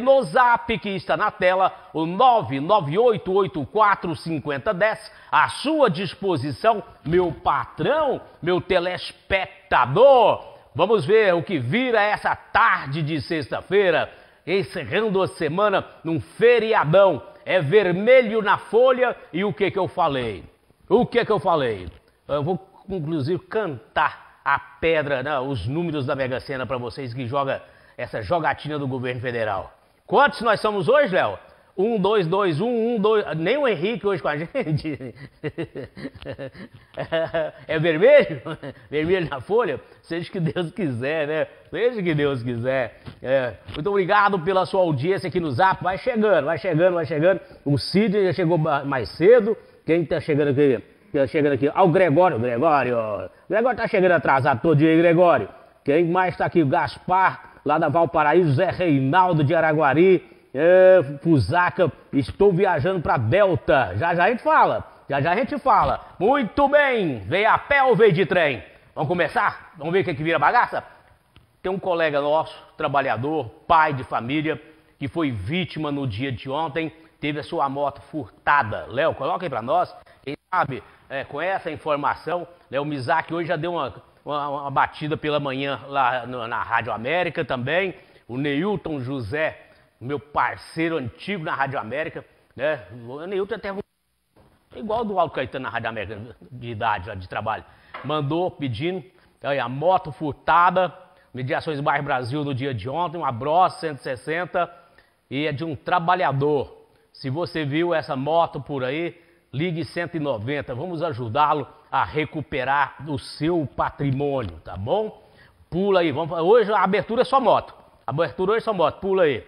no zap que está na tela, o 998845010, à sua disposição, meu patrão, meu telespectador. Vamos ver o que vira essa tarde de sexta-feira, encerrando a semana num feriadão. É vermelho na folha e o que que eu falei? O que que eu falei? Eu vou, inclusive, cantar a pedra, né, os números da Mega Sena para vocês que joga essa jogatina do governo federal. Quantos nós somos hoje, Léo? Um, dois, dois, um, um, dois. Nem o Henrique hoje com a gente. É vermelho? Vermelho na folha? Seja que Deus quiser, né? Seja que Deus quiser. É. Muito obrigado pela sua audiência aqui no Zap. Vai chegando, vai chegando, vai chegando. O Sidney já chegou mais cedo. Quem está chegando aqui? Tá chegando aqui? Ah, o Gregório. Gregório. Gregório tá chegando atrasado todo dia, Gregório. Quem mais está aqui? O Gaspar, lá da Valparaíso. Zé Reinaldo de Araguari. É, Fusaca, estou viajando para Delta. Já já a gente fala. Já já a gente fala. Muito bem. Vem a pé ou veio de trem? Vamos começar? Vamos ver o que, que vira bagaça? Tem um colega nosso, trabalhador, pai de família, que foi vítima no dia de ontem, teve a sua moto furtada. Léo, coloca aí para nós. Quem sabe, é, com essa informação, né, o Mizaki hoje já deu uma, uma, uma batida pela manhã lá no, na Rádio América também. O Neilton José meu parceiro antigo na Rádio América, né? O Neilton até igual do Alto Caetano na Rádio América, de idade, de trabalho. Mandou pedindo aí, a moto furtada, mediações Bairro Brasil no dia de ontem, uma Bros 160 e é de um trabalhador. Se você viu essa moto por aí, ligue 190, vamos ajudá-lo a recuperar o seu patrimônio, tá bom? Pula aí, vamos, hoje a abertura é só moto. A abertura hoje é só moto, pula aí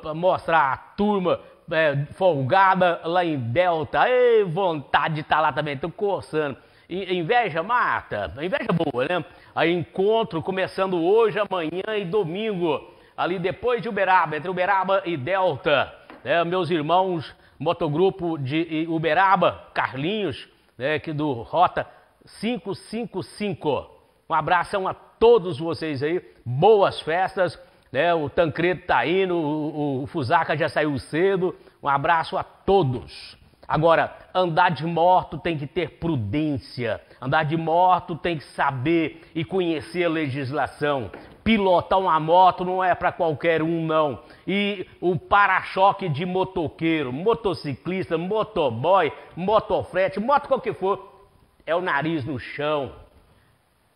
para mostrar a turma é, folgada lá em Delta. Ei, vontade de estar tá lá também, tô coçando. Inveja mata, inveja boa, né? Aí encontro começando hoje, amanhã e domingo, ali depois de Uberaba, entre Uberaba e Delta. Né? Meus irmãos, motogrupo de Uberaba, Carlinhos, né, que do Rota 555. Um abração a todos vocês aí, boas festas né? O Tancredo tá indo, o, o Fusaca já saiu cedo. Um abraço a todos. Agora, andar de moto tem que ter prudência. Andar de moto tem que saber e conhecer a legislação. Pilotar uma moto não é para qualquer um, não. E o para-choque de motoqueiro, motociclista, motoboy, motofrete, moto qualquer for, é o nariz no chão.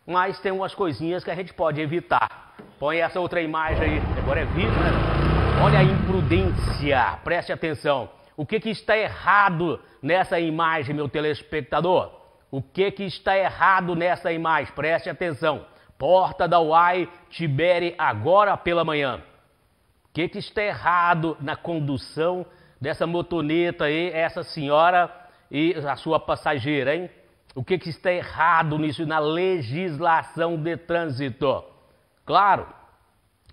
Mas tem umas coisinhas que a gente pode evitar. Põe essa outra imagem aí. Agora é vídeo, né? Olha a imprudência. Preste atenção. O que, que está errado nessa imagem, meu telespectador? O que, que está errado nessa imagem? Preste atenção. Porta da UAI, Tibere, agora pela manhã. O que, que está errado na condução dessa motoneta aí, essa senhora e a sua passageira, hein? O que, que está errado nisso na legislação de trânsito? Claro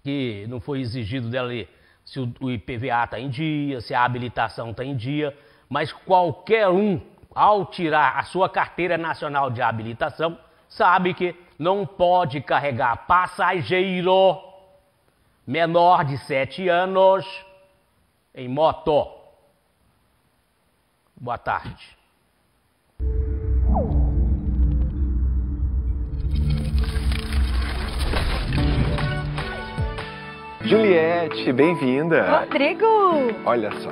que não foi exigido dela ali se o IPVA está em dia, se a habilitação está em dia, mas qualquer um, ao tirar a sua carteira nacional de habilitação, sabe que não pode carregar passageiro menor de 7 anos em moto. Boa tarde. Juliette, bem-vinda. Rodrigo! Olha só.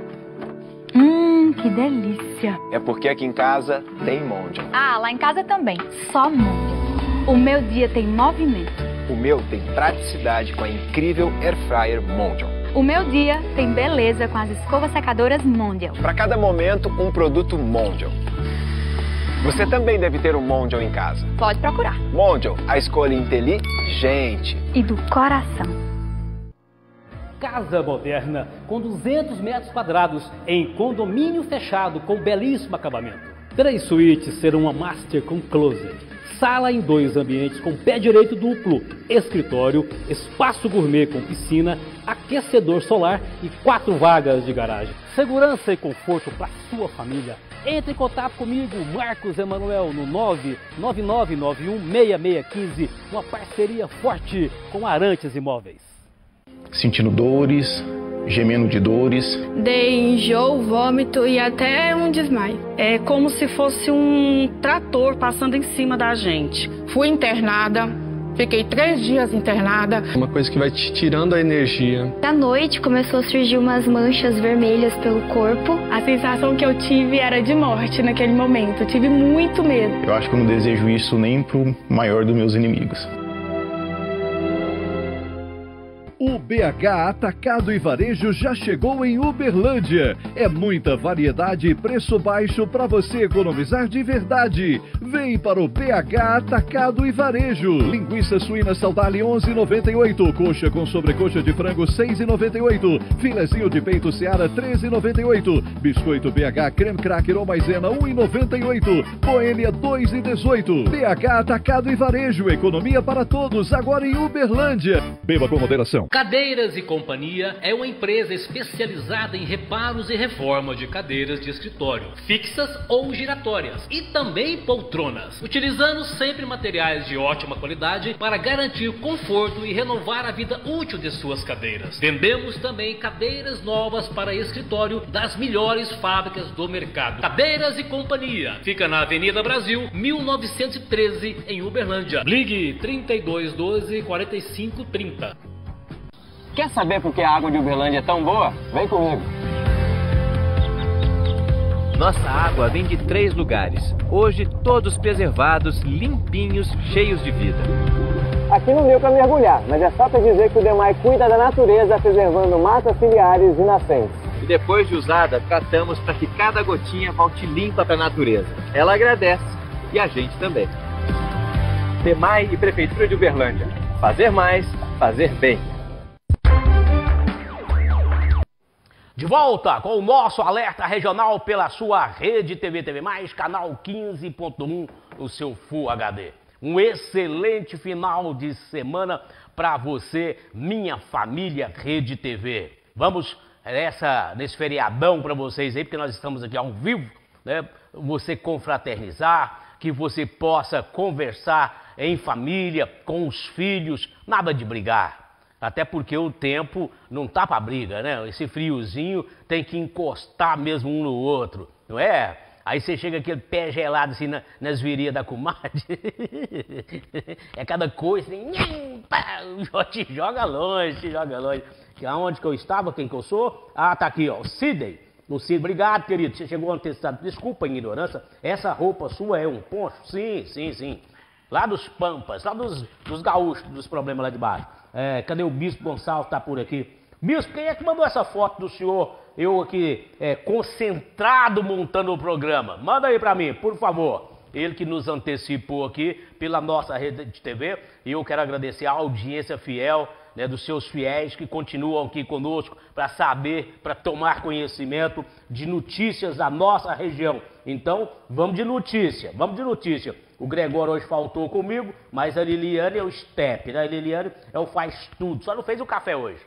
Hum, que delícia. É porque aqui em casa tem Mondial. Ah, lá em casa também. Só Mondial. O meu dia tem movimento. O meu tem praticidade com a incrível Air Fryer Mondial. O meu dia tem beleza com as escovas secadoras Mondial. Para cada momento, um produto Mondial. Você também deve ter um Mondial em casa. Pode procurar. Mondial, a escolha inteligente. E do coração casa moderna com 200 metros quadrados em condomínio fechado com belíssimo acabamento. Três suítes serão uma master com closet. Sala em dois ambientes com pé direito duplo, escritório, espaço gourmet com piscina, aquecedor solar e quatro vagas de garagem. Segurança e conforto para sua família. Entre em contato comigo, Marcos Emanuel, no 999916615, uma parceria forte com Arantes Imóveis sentindo dores, gemendo de dores. Dei enjoo, vômito e até um desmaio. É como se fosse um trator passando em cima da gente. Fui internada, Fiquei três dias internada. Uma coisa que vai te tirando a energia. À noite começou a surgir umas manchas vermelhas pelo corpo. A sensação que eu tive era de morte naquele momento. Eu tive muito medo. Eu acho que eu não desejo isso nem pro maior dos meus inimigos. BH Atacado e Varejo já chegou em Uberlândia. É muita variedade e preço baixo para você economizar de verdade. Vem para o BH Atacado e Varejo. Linguiça suína Saudale 11,98. Coxa com sobrecoxa de frango 6,98. Filezinho de peito Seara 13,98. Biscoito BH creme cracker ou maisena 1,98. Boêmia 2,18. BH Atacado e Varejo. Economia para todos agora em Uberlândia. Beba com moderação. Cadeiras e Companhia é uma empresa especializada em reparos e reforma de cadeiras de escritório, fixas ou giratórias, e também poltronas, utilizando sempre materiais de ótima qualidade para garantir conforto e renovar a vida útil de suas cadeiras. Vendemos também cadeiras novas para escritório das melhores fábricas do mercado. Cadeiras e Companhia fica na Avenida Brasil, 1913, em Uberlândia. Ligue 3212 4530. Quer saber por que a água de Uberlândia é tão boa? Vem comigo. Nossa água vem de três lugares. Hoje, todos preservados, limpinhos, cheios de vida. Aqui não deu para mergulhar, mas é só para dizer que o DEMAI cuida da natureza preservando matas ciliares e nascentes. E depois de usada, tratamos para que cada gotinha volte limpa para a natureza. Ela agradece e a gente também. DEMAI e Prefeitura de Uberlândia. Fazer mais, fazer bem. De volta com o nosso alerta regional pela sua rede TV TV Mais, canal 15.1, o seu Full HD. Um excelente final de semana para você, minha família Rede TV. Vamos nessa, nesse feriadão para vocês aí, porque nós estamos aqui ao vivo, né? Você confraternizar, que você possa conversar em família, com os filhos, nada de brigar até porque o tempo não tá para briga, né? Esse friozinho tem que encostar mesmo um no outro, não é? Aí você chega aquele pé gelado assim na, nas virias da comadre. é cada coisa, assim, pá, te joga longe, te joga longe. Aonde que eu estava, quem que eu sou? Ah, tá aqui, ó, Sidney. O Sidney, obrigado, querido. Você chegou antecipado. Desculpa a ignorância. Essa roupa sua é um poncho? Sim, sim, sim. Lá dos Pampas, lá dos, dos gaúchos, dos problemas lá de baixo. É, cadê o Bispo Gonçalves? Está por aqui. Bispo, quem é que mandou essa foto do senhor? Eu aqui, é, concentrado montando o programa. Manda aí para mim, por favor. Ele que nos antecipou aqui pela nossa rede de TV. E eu quero agradecer a audiência fiel né, dos seus fiéis que continuam aqui conosco para saber, para tomar conhecimento de notícias da nossa região. Então, vamos de notícia, vamos de notícia. O Gregório hoje faltou comigo, mas a Liliane é o step, né? A Liliane é o faz tudo, só não fez o café hoje.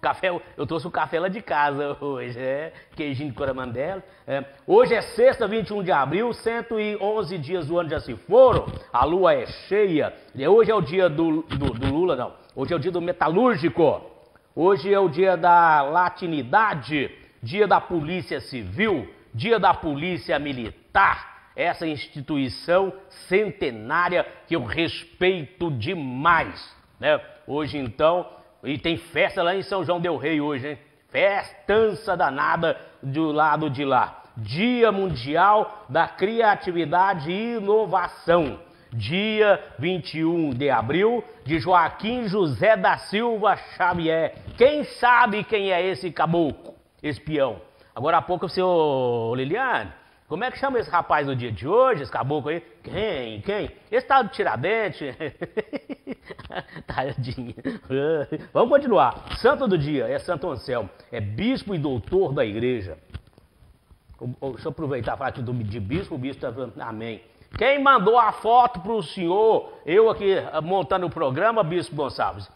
Café, eu trouxe o café lá de casa hoje, é, queijinho de coramandela. É. Hoje é sexta, 21 de abril, 111 dias do ano já se foram, a lua é cheia. E hoje é o dia do, do, do Lula, não, hoje é o dia do metalúrgico. Hoje é o dia da latinidade, dia da polícia civil, dia da polícia militar essa instituição centenária que eu respeito demais. Né? Hoje então, e tem festa lá em São João Del Rei hoje, hein? Festança danada do lado de lá. Dia Mundial da Criatividade e Inovação. Dia 21 de abril, de Joaquim José da Silva Xavier. Quem sabe quem é esse caboclo, espião? Agora há pouco o senhor Liliane, como é que chama esse rapaz no dia de hoje, esse caboclo aí? Quem? Quem? Esse tal de Tiradentes? Tadinho. Vamos continuar. Santo do dia é Santo Anselmo. É bispo e doutor da igreja. Deixa eu aproveitar e falar aqui de bispo. O bispo está falando, amém. Quem mandou a foto para o senhor? Eu aqui ah, montando o programa, Bispo Gonçalves.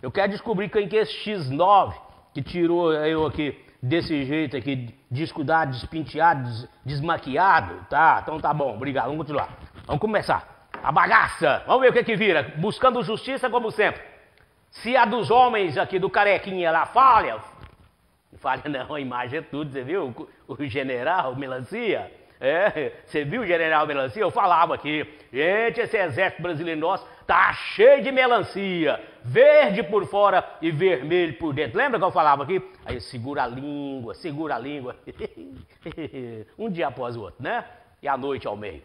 Eu quero descobrir quem que é esse X9 que tirou eu aqui desse jeito aqui, descuidado, despinteado, des desmaquiado, tá? Então tá bom, obrigado, vamos continuar. Vamos começar. A bagaça, vamos ver o que que vira. Buscando justiça como sempre. Se a dos homens aqui do carequinha lá falha, Fale não, a imagem é tudo, você viu? O, o general Melancia? É, você viu general Melancia? Eu falava aqui, gente, esse exército brasileiro nosso tá cheio de melancia, verde por fora e vermelho por dentro. Lembra que eu falava aqui? Aí segura a língua, segura a língua. um dia após o outro, né? E a noite ao meio.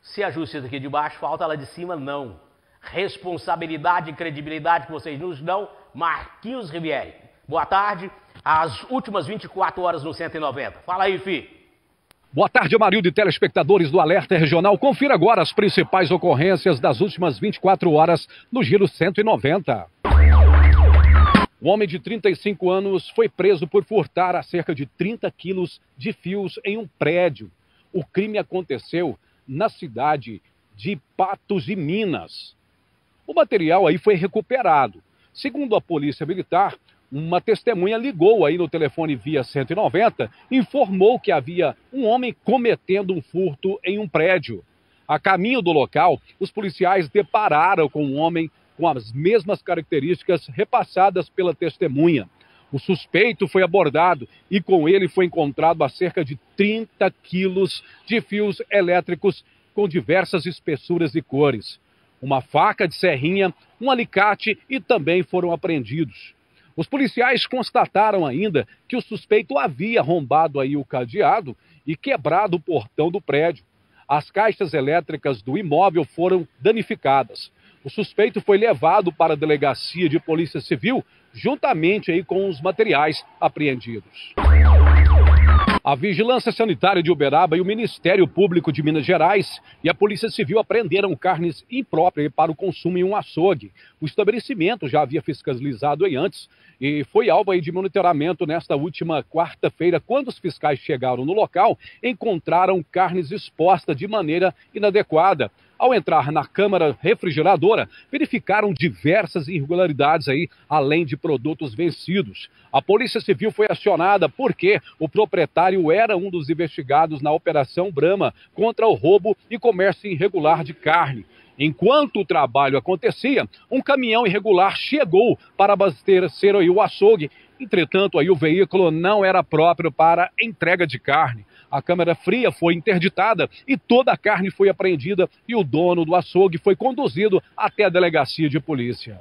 Se a justiça aqui de baixo falta, lá de cima não. Responsabilidade e credibilidade que vocês nos dão, Marquinhos Rivieri. Boa tarde, as últimas 24 horas no 190. Fala aí, fi. Boa tarde, Amarildo e telespectadores do Alerta Regional. Confira agora as principais ocorrências das últimas 24 horas no Giro 190. Um homem de 35 anos foi preso por furtar a cerca de 30 quilos de fios em um prédio. O crime aconteceu na cidade de Patos de Minas. O material aí foi recuperado. Segundo a Polícia Militar, uma testemunha ligou aí no telefone via 190, informou que havia um homem cometendo um furto em um prédio. A caminho do local, os policiais depararam com um homem com as mesmas características repassadas pela testemunha. O suspeito foi abordado e com ele foi encontrado a cerca de 30 quilos de fios elétricos com diversas espessuras e cores. Uma faca de serrinha, um alicate e também foram apreendidos. Os policiais constataram ainda que o suspeito havia arrombado aí o cadeado e quebrado o portão do prédio. As caixas elétricas do imóvel foram danificadas. O suspeito foi levado para a delegacia de polícia civil juntamente aí com os materiais apreendidos. A Vigilância Sanitária de Uberaba e o Ministério Público de Minas Gerais e a Polícia Civil apreenderam carnes impróprias para o consumo em um açougue. O estabelecimento já havia fiscalizado aí antes e foi alvo de monitoramento nesta última quarta-feira, quando os fiscais chegaram no local, encontraram carnes expostas de maneira inadequada. Ao entrar na câmara refrigeradora, verificaram diversas irregularidades aí, além de produtos vencidos. A Polícia Civil foi acionada porque o proprietário era um dos investigados na Operação Brama contra o roubo e comércio irregular de carne. Enquanto o trabalho acontecia, um caminhão irregular chegou para abastecer o açougue. Entretanto, aí o veículo não era próprio para entrega de carne. A câmara fria foi interditada e toda a carne foi apreendida e o dono do açougue foi conduzido até a delegacia de polícia.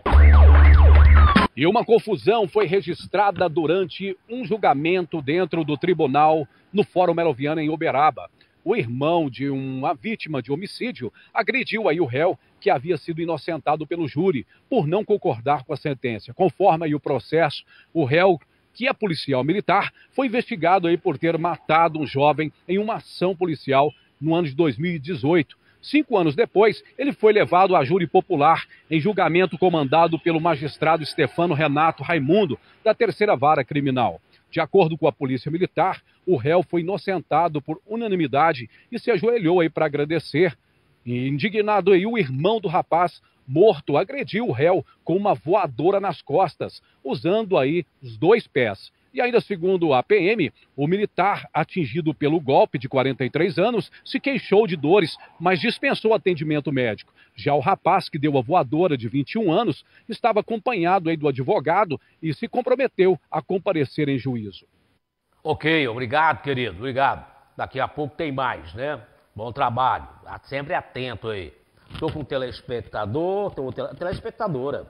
E uma confusão foi registrada durante um julgamento dentro do tribunal no Fórum Meroviano em Uberaba. O irmão de uma vítima de homicídio agrediu aí o réu que havia sido inocentado pelo júri por não concordar com a sentença. Conforme o processo, o réu que é policial militar, foi investigado aí por ter matado um jovem em uma ação policial no ano de 2018. Cinco anos depois, ele foi levado a júri popular em julgamento comandado pelo magistrado Stefano Renato Raimundo, da terceira vara criminal. De acordo com a polícia militar, o réu foi inocentado por unanimidade e se ajoelhou aí para agradecer. E, indignado aí, o irmão do rapaz morto agrediu o réu com uma voadora nas costas, usando aí os dois pés. E ainda segundo a PM, o militar atingido pelo golpe de 43 anos se queixou de dores, mas dispensou atendimento médico. Já o rapaz que deu a voadora de 21 anos estava acompanhado aí do advogado e se comprometeu a comparecer em juízo. Ok, obrigado, querido, obrigado. Daqui a pouco tem mais, né? Bom trabalho. Sempre atento aí. Estou com um telespectador, estou tele, telespectadora.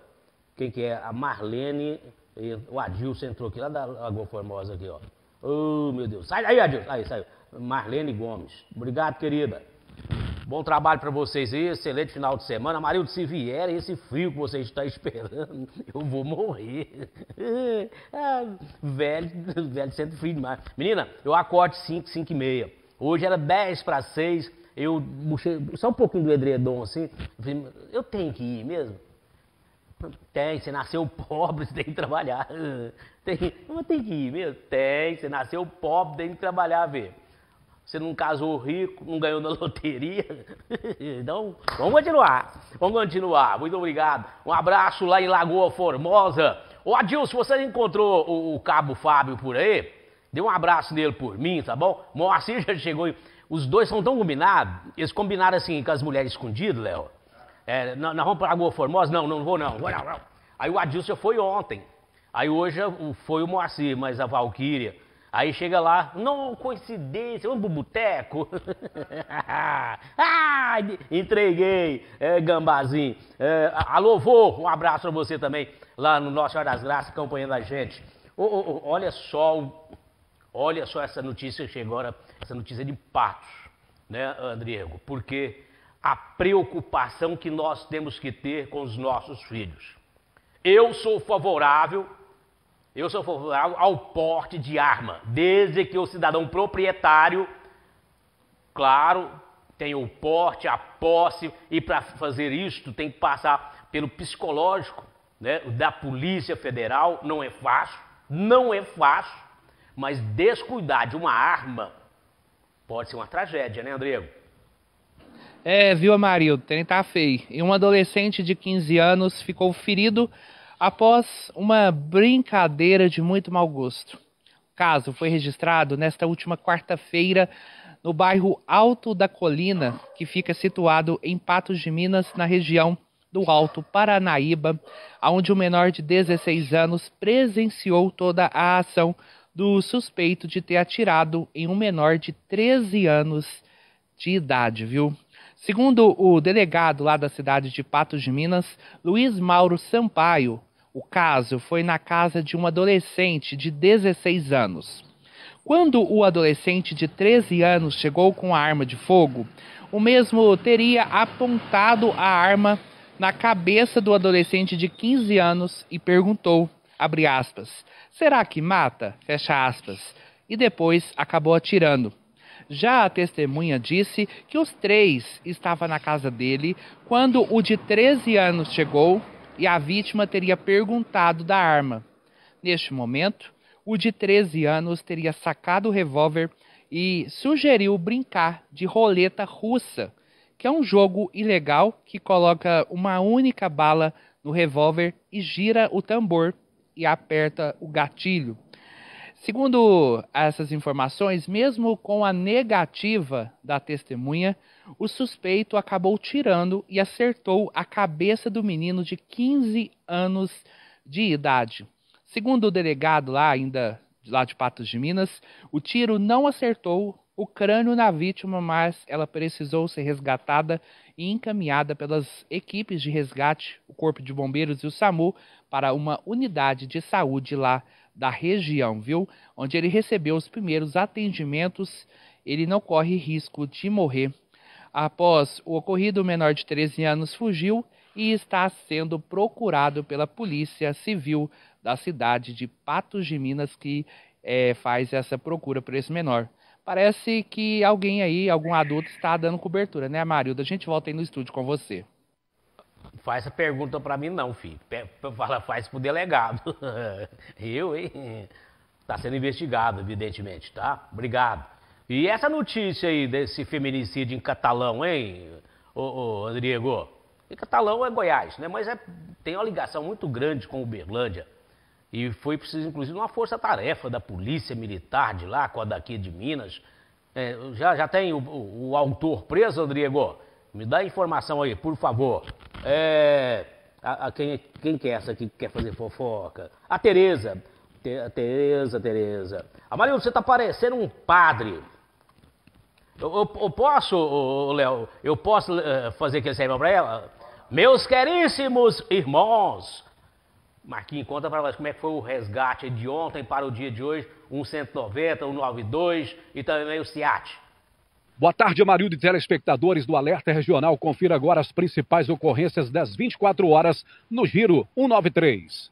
Quem que é? A Marlene, o Adilson entrou aqui, lá da Lagoa Formosa aqui, ó. Oh, meu Deus. Sai daí, Adilson. Aí, saiu. Marlene Gomes. Obrigado, querida. Bom trabalho para vocês aí, excelente final de semana. Marildo, se vier esse frio que vocês estão esperando, eu vou morrer. ah, velho, velho, sendo frio demais. Menina, eu acordo 5, 5 e meia. Hoje era 10 para 6 eu só um pouquinho do edredom assim, eu tenho que ir mesmo? Tem, você nasceu pobre, você tem que trabalhar. Tem, mas tem que ir mesmo? Tem, você nasceu pobre, tem que trabalhar, ver. Você não casou rico, não ganhou na loteria. Então, vamos continuar. Vamos continuar. Muito obrigado. Um abraço lá em Lagoa Formosa. Ô Adilson, você encontrou o, o Cabo Fábio por aí? Dê um abraço nele por mim, tá bom? Moacir já chegou. Os dois são tão combinados, eles combinaram assim com as mulheres escondidas, Léo. É, nós vamos para Formosa? Não, não vou não. Aí o Adilson foi ontem. Aí hoje foi o Moacir, mas a Valquíria. Aí chega lá, não, coincidência, vamos pro boteco. ah, entreguei, é, gambazinho. É, alô, vô, um abraço pra você também, lá no Nosso Senhora das Graças, acompanhando a gente. Oh, oh, oh, olha só, olha só essa notícia que chegou agora, essa notícia de Patos, né, Andriego? Porque a preocupação que nós temos que ter com os nossos filhos. Eu sou favorável eu sou favorável ao porte de arma, desde que o cidadão proprietário, claro, tenha o porte, a posse, e para fazer isto tem que passar pelo psicológico né, da Polícia Federal. Não é fácil, não é fácil, mas descuidar de uma arma pode ser uma tragédia, né, Andrego? É, viu, Amarildo? Tem tá feio. E um adolescente de 15 anos ficou ferido após uma brincadeira de muito mau gosto. O caso foi registrado nesta última quarta-feira no bairro Alto da Colina, que fica situado em Patos de Minas, na região do Alto Paranaíba, onde um menor de 16 anos presenciou toda a ação do suspeito de ter atirado em um menor de 13 anos de idade, viu? Segundo o delegado lá da cidade de Patos de Minas, Luiz Mauro Sampaio, o caso foi na casa de um adolescente de 16 anos. Quando o adolescente de 13 anos chegou com a arma de fogo, o mesmo teria apontado a arma na cabeça do adolescente de 15 anos e perguntou, aspas, será que mata? Fecha aspas. E depois acabou atirando. Já a testemunha disse que os três estavam na casa dele quando o de 13 anos chegou e a vítima teria perguntado da arma. Neste momento, o de 13 anos teria sacado o revólver e sugeriu brincar de roleta russa, que é um jogo ilegal que coloca uma única bala no revólver e gira o tambor e aperta o gatilho. Segundo essas informações, mesmo com a negativa da testemunha, o suspeito acabou tirando e acertou a cabeça do menino de 15 anos de idade. Segundo o delegado lá, ainda lá de Patos de Minas, o tiro não acertou o crânio na vítima, mas ela precisou ser resgatada e encaminhada pelas equipes de resgate, o Corpo de Bombeiros e o SAMU, para uma unidade de saúde lá da região, viu? Onde ele recebeu os primeiros atendimentos. Ele não corre risco de morrer. Após o ocorrido, o menor de 13 anos fugiu e está sendo procurado pela Polícia Civil da cidade de Patos de Minas, que é, faz essa procura por esse menor. Parece que alguém aí, algum adulto, está dando cobertura, né, Marilda? A gente volta aí no estúdio com você. Faz essa pergunta para mim não, filho. Fala, faz pro delegado. Eu, hein? Tá sendo investigado, evidentemente, tá? Obrigado. E essa notícia aí desse feminicídio em Catalão, hein, ô, ô Rodrigo? E Catalão é Goiás, né? Mas é, tem uma ligação muito grande com Uberlândia. E foi preciso, inclusive, uma força-tarefa da polícia militar de lá, com a daqui de Minas. É, já, já tem o, o, o autor preso, Rodrigo? Me dá informação aí, por favor. É, a, a quem, quem que é essa que quer fazer fofoca? A Tereza. Te, a Tereza, Tereza. Amarildo, você tá parecendo um padre. Eu, eu, eu posso, Léo, eu posso uh, fazer aquele sermão para ela? Meus queríssimos irmãos, Marquinhos, conta para nós como é que foi o resgate de ontem para o dia de hoje, 190, 192 e também o SIAT. Boa tarde, Amarildo e telespectadores do Alerta Regional. Confira agora as principais ocorrências das 24 horas no Giro 193.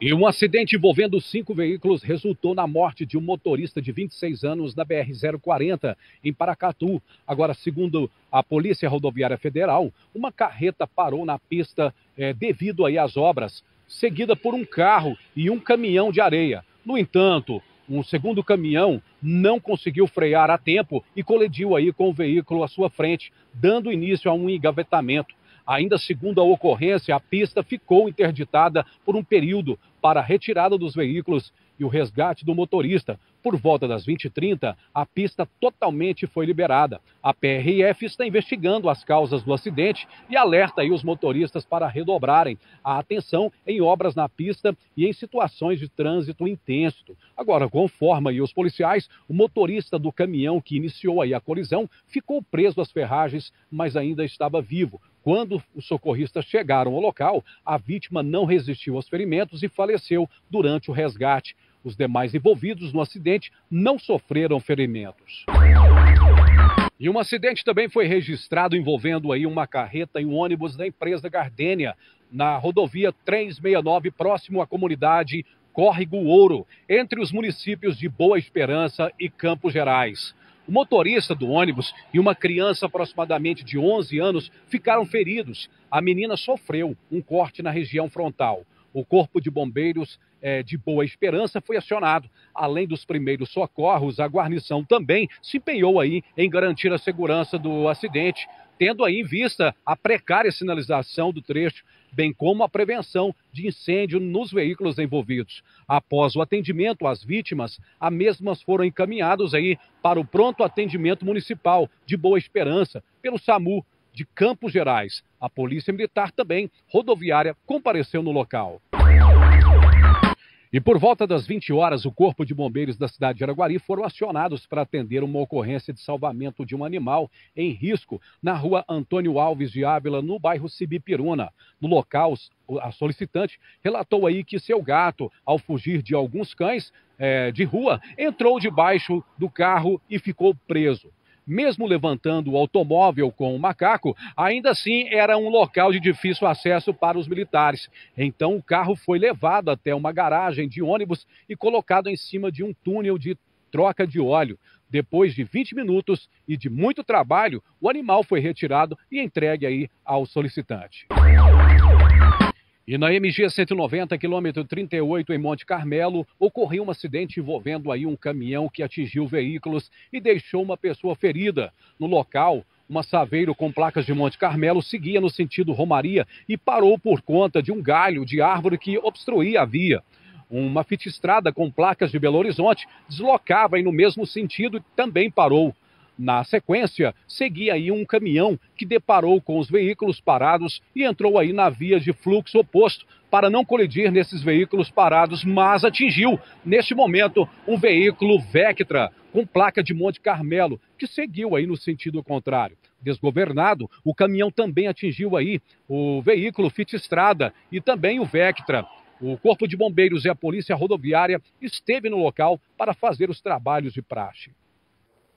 E um acidente envolvendo cinco veículos resultou na morte de um motorista de 26 anos na BR-040, em Paracatu. Agora, segundo a Polícia Rodoviária Federal, uma carreta parou na pista é, devido aí às obras, seguida por um carro e um caminhão de areia. No entanto, um segundo caminhão não conseguiu frear a tempo e colidiu aí com o veículo à sua frente, dando início a um engavetamento. Ainda segundo a ocorrência, a pista ficou interditada por um período para a retirada dos veículos e o resgate do motorista. Por volta das 20h30, a pista totalmente foi liberada. A PRF está investigando as causas do acidente e alerta os motoristas para redobrarem a atenção em obras na pista e em situações de trânsito intenso. Agora, conforme os policiais, o motorista do caminhão que iniciou a colisão ficou preso às ferragens, mas ainda estava vivo. Quando os socorristas chegaram ao local, a vítima não resistiu aos ferimentos e faleceu durante o resgate. Os demais envolvidos no acidente não sofreram ferimentos. E um acidente também foi registrado envolvendo aí uma carreta e um ônibus da empresa Gardênia na rodovia 369 próximo à comunidade Córrego Ouro, entre os municípios de Boa Esperança e Campos Gerais. O motorista do ônibus e uma criança aproximadamente de 11 anos ficaram feridos. A menina sofreu um corte na região frontal. O Corpo de Bombeiros é, de Boa Esperança foi acionado. Além dos primeiros socorros, a guarnição também se empenhou aí em garantir a segurança do acidente, tendo aí em vista a precária sinalização do trecho, bem como a prevenção de incêndio nos veículos envolvidos. Após o atendimento às vítimas, as mesmas foram encaminhadas aí para o pronto atendimento municipal de Boa Esperança pelo SAMU de Campos Gerais. A Polícia Militar também, rodoviária, compareceu no local. E por volta das 20 horas, o Corpo de Bombeiros da cidade de Araguari foram acionados para atender uma ocorrência de salvamento de um animal em risco na rua Antônio Alves de Ávila, no bairro Sibipiruna. No local, a solicitante relatou aí que seu gato, ao fugir de alguns cães é, de rua, entrou debaixo do carro e ficou preso mesmo levantando o automóvel com o macaco, ainda assim era um local de difícil acesso para os militares. Então o carro foi levado até uma garagem de ônibus e colocado em cima de um túnel de troca de óleo. Depois de 20 minutos e de muito trabalho, o animal foi retirado e entregue aí ao solicitante. E na MG 190, quilômetro 38, em Monte Carmelo, ocorreu um acidente envolvendo aí um caminhão que atingiu veículos e deixou uma pessoa ferida. No local, uma saveiro com placas de Monte Carmelo seguia no sentido Romaria e parou por conta de um galho de árvore que obstruía a via. Uma fitistrada com placas de Belo Horizonte deslocava e no mesmo sentido também parou. Na sequência, seguia aí um caminhão que deparou com os veículos parados e entrou aí na via de fluxo oposto para não colidir nesses veículos parados, mas atingiu, neste momento, um veículo Vectra com placa de Monte Carmelo, que seguiu aí no sentido contrário. Desgovernado, o caminhão também atingiu aí o veículo Fit Estrada e também o Vectra. O Corpo de Bombeiros e a Polícia Rodoviária esteve no local para fazer os trabalhos de praxe.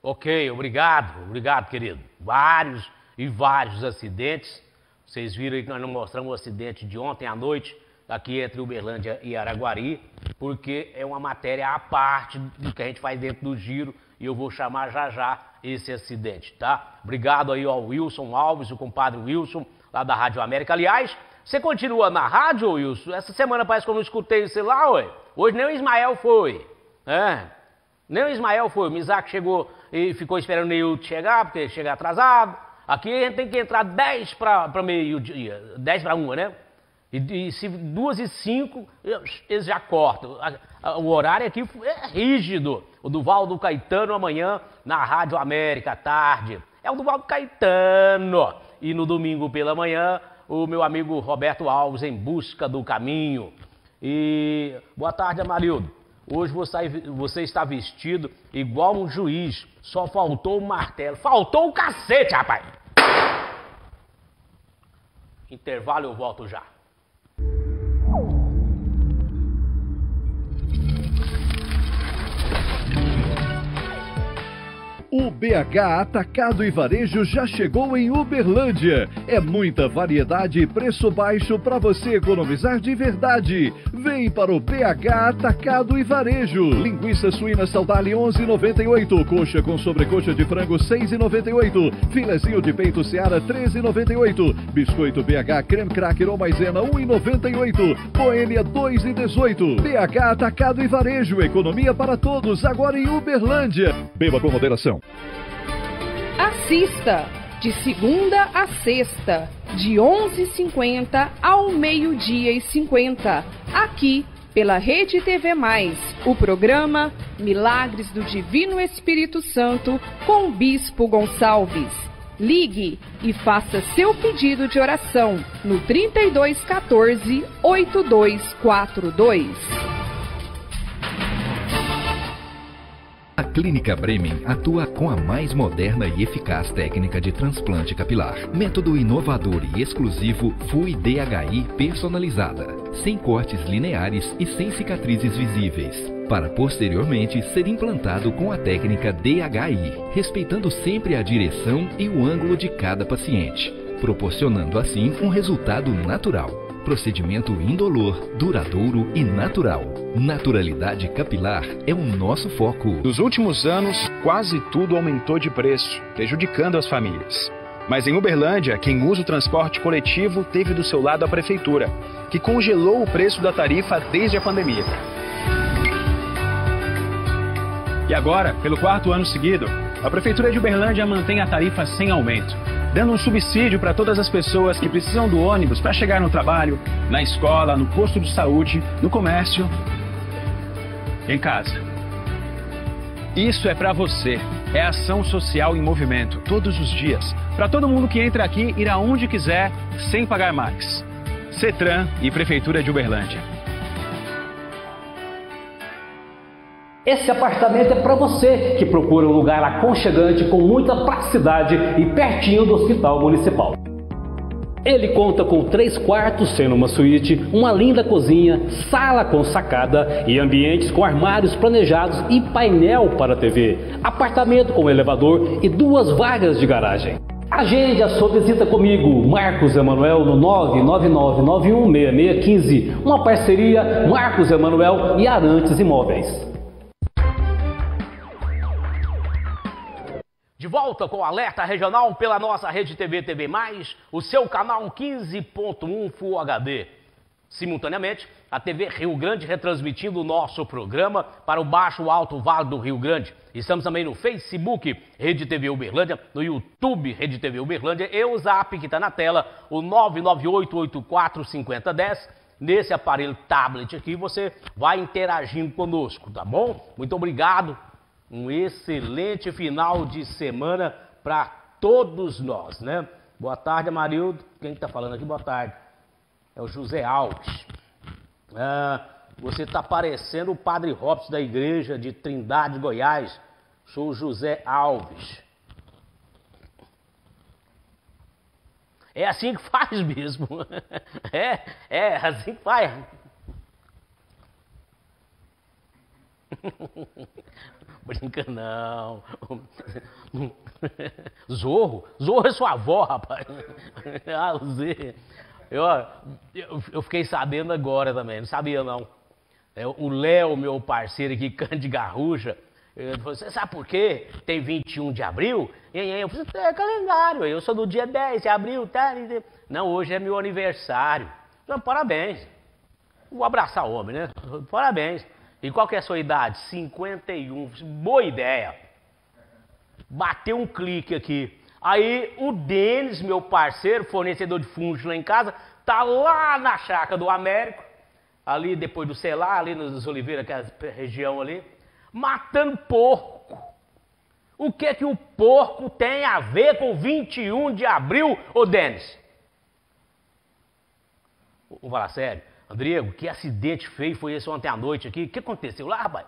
Ok, obrigado, obrigado, querido. Vários e vários acidentes. Vocês viram aí que nós não mostramos o acidente de ontem à noite, aqui entre Uberlândia e Araguari, porque é uma matéria à parte do que a gente faz dentro do giro e eu vou chamar já já esse acidente, tá? Obrigado aí ao Wilson Alves, o compadre Wilson, lá da Rádio América. Aliás, você continua na rádio, Wilson? Essa semana parece que eu não escutei você lá, ué. Hoje nem o Ismael foi. É. Nem o Ismael foi. O Misak chegou e ficou esperando o Neilton chegar, porque chega atrasado. Aqui a gente tem que entrar 10 para meio-dia, 10 para 1, né? E, e se 2 e 5, eles já cortam. O horário aqui é rígido. O Duvaldo Caetano amanhã na Rádio América, tarde. É o Duvaldo Caetano. E no domingo pela manhã, o meu amigo Roberto Alves em busca do caminho. E boa tarde, Amarildo. Hoje você está vestido igual um juiz. Só faltou o martelo. Faltou o cacete, rapaz! Intervalo, eu volto já. O BH Atacado e Varejo já chegou em Uberlândia. É muita variedade e preço baixo para você economizar de verdade. Vem para o BH Atacado e Varejo. Linguiça suína Saudale 11,98. Coxa com sobrecoxa de frango 6,98. Filezinho de peito Seara 13,98. Biscoito BH creme cracker ou maisena 1,98. Boêmia 2,18. BH Atacado e Varejo. Economia para todos agora em Uberlândia. Beba com moderação. Assista de segunda a sexta, de 11h50 ao meio-dia e 50, aqui pela Rede TV Mais, o programa Milagres do Divino Espírito Santo com o Bispo Gonçalves. Ligue e faça seu pedido de oração no 3214 8242. Clínica Bremen atua com a mais moderna e eficaz técnica de transplante capilar. Método inovador e exclusivo Fui DHI personalizada, sem cortes lineares e sem cicatrizes visíveis, para posteriormente ser implantado com a técnica DHI, respeitando sempre a direção e o ângulo de cada paciente, proporcionando assim um resultado natural. Procedimento indolor, duradouro e natural. Naturalidade capilar é o nosso foco. Nos últimos anos, quase tudo aumentou de preço, prejudicando as famílias. Mas em Uberlândia, quem usa o transporte coletivo teve do seu lado a prefeitura, que congelou o preço da tarifa desde a pandemia. E agora, pelo quarto ano seguido, a prefeitura de Uberlândia mantém a tarifa sem aumento dando um subsídio para todas as pessoas que precisam do ônibus para chegar no trabalho, na escola, no posto de saúde, no comércio, em casa. Isso é para você. É ação social em movimento, todos os dias. Para todo mundo que entra aqui ir aonde quiser, sem pagar mais. CETRAN e Prefeitura de Uberlândia. Esse apartamento é para você que procura um lugar aconchegante com muita praticidade e pertinho do Hospital Municipal. Ele conta com três quartos, sendo uma suíte, uma linda cozinha, sala com sacada e ambientes com armários planejados e painel para TV, apartamento com elevador e duas vagas de garagem. Agende a sua visita comigo, Marcos Emanuel, no 999916615, uma parceria Marcos Emanuel e Arantes Imóveis. De volta com o Alerta Regional pela nossa Rede TV TV+, o seu canal 15.1 Full HD. Simultaneamente, a TV Rio Grande retransmitindo o nosso programa para o Baixo Alto Vale do Rio Grande. Estamos também no Facebook, Rede TV Uberlândia, no YouTube, Rede TV Uberlândia e o Zap que está na tela, o 998845010. Nesse aparelho tablet aqui você vai interagindo conosco, tá bom? Muito obrigado um excelente final de semana para todos nós, né? Boa tarde, Amarildo. Quem está falando aqui? Boa tarde. É o José Alves. Ah, você está parecendo o Padre Robson da igreja de Trindade, Goiás. Sou o José Alves. É assim que faz mesmo. É, é assim que faz. Brinca não. Zorro? Zorro é sua avó, rapaz. Ah, Zé. Eu, eu, fiquei sabendo agora também, não sabia não. É, o Léo, meu parceiro aqui, Cande Garrucha, ele falou, você sabe por quê? Tem 21 de abril? E aí eu falei, é calendário, eu sou do dia 10 de abril, tá? Não, hoje é meu aniversário. Então, parabéns. Vou abraçar o homem, né? Parabéns. E qual que é a sua idade? 51. Boa ideia. Bateu um clique aqui. Aí o Denis, meu parceiro, fornecedor de fundos lá em casa, tá lá na chácara do Américo, ali depois do Celar, ali nos Oliveiras, aquela região ali, matando porco. O que que o porco tem a ver com 21 de abril, ô Denis? Vou falar sério. Rodrigo, que acidente feio foi esse ontem à noite aqui? O que aconteceu lá, rapaz?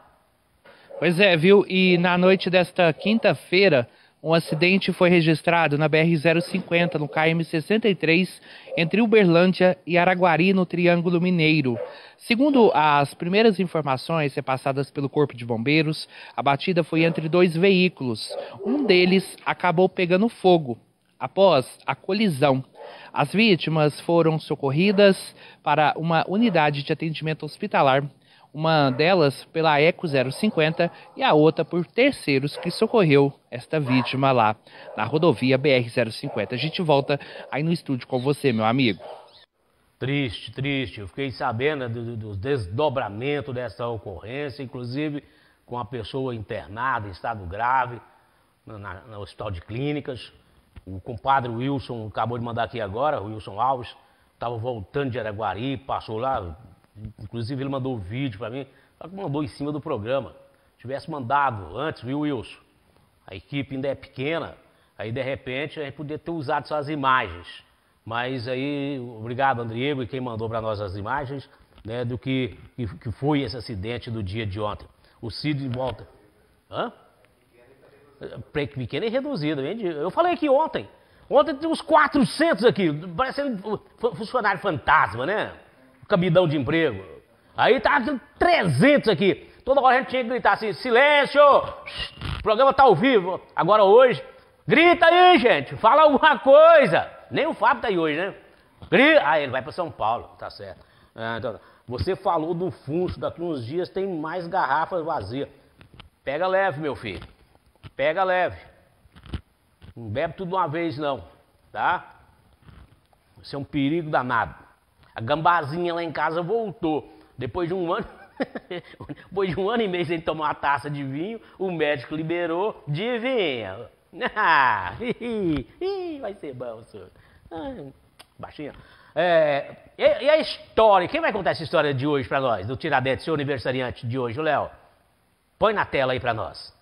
Pois é, viu? E na noite desta quinta-feira, um acidente foi registrado na BR-050, no KM-63, entre Uberlândia e Araguari, no Triângulo Mineiro. Segundo as primeiras informações repassadas pelo Corpo de Bombeiros, a batida foi entre dois veículos. Um deles acabou pegando fogo após a colisão. As vítimas foram socorridas para uma unidade de atendimento hospitalar, uma delas pela Eco 050 e a outra por terceiros que socorreu esta vítima lá na rodovia BR-050. A gente volta aí no estúdio com você, meu amigo. Triste, triste. Eu fiquei sabendo do, do desdobramento dessa ocorrência, inclusive com a pessoa internada em estado grave na, no hospital de clínicas. O compadre Wilson acabou de mandar aqui agora, o Wilson Alves, estava voltando de Araguari, passou lá, Inclusive ele mandou o vídeo para mim, só que mandou em cima do programa. Tivesse mandado antes, viu, Wilson? A equipe ainda é pequena, aí de repente a gente podia ter usado só as imagens. Mas aí, obrigado, Andriego, e quem mandou para nós as imagens, né, do que, que foi esse acidente do dia de ontem. O Cid volta. Hã? Pequena e reduzida. Eu falei aqui ontem. Ontem tem uns 400 aqui, parecendo funcionário fantasma, né? Cabidão de emprego. Aí tá 300 aqui. Toda hora a gente tinha que gritar assim: silêncio! O programa tá ao vivo. Agora hoje, grita aí, gente, fala alguma coisa. Nem o Fábio tá aí hoje, né? Grita. Ah, ele vai para São Paulo, tá certo. Ah, então, você falou do funcho, daqui uns dias tem mais garrafas vazias. Pega leve, meu filho. Pega leve. Não bebe tudo de uma vez, não. Tá? Isso é um perigo danado. A gambazinha lá em casa voltou. Depois de um ano. Depois de um ano e meio sem tomar uma taça de vinho, o médico liberou. Adivinha? Ah, vai ser bom, senhor. Ah, baixinho. É, e, e, a história? Quem vai contar essa história de hoje para nós? Do Tiradentes, seu aniversariante de hoje, o Léo? Põe na tela aí para nós.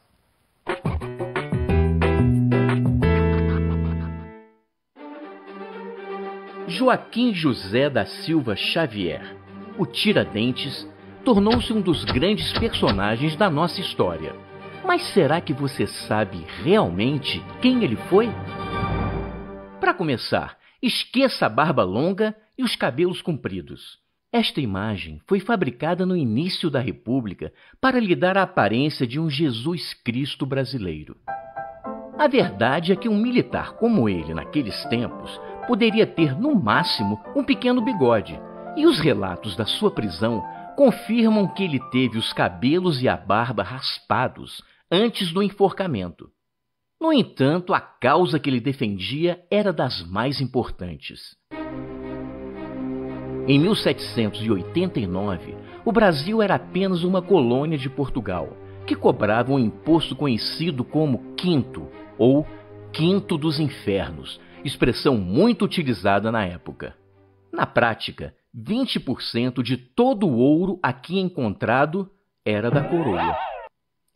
Joaquim José da Silva Xavier, o Tiradentes, tornou-se um dos grandes personagens da nossa história. Mas será que você sabe realmente quem ele foi? Para começar, esqueça a barba longa e os cabelos compridos. Esta imagem foi fabricada no início da República para lhe dar a aparência de um Jesus Cristo brasileiro. A verdade é que um militar como ele, naqueles tempos, poderia ter no máximo um pequeno bigode, e os relatos da sua prisão confirmam que ele teve os cabelos e a barba raspados antes do enforcamento. No entanto, a causa que ele defendia era das mais importantes. Em 1789, o Brasil era apenas uma colônia de Portugal, que cobrava um imposto conhecido como quinto ou quinto dos infernos, expressão muito utilizada na época. Na prática, 20% de todo o ouro aqui encontrado era da coroa.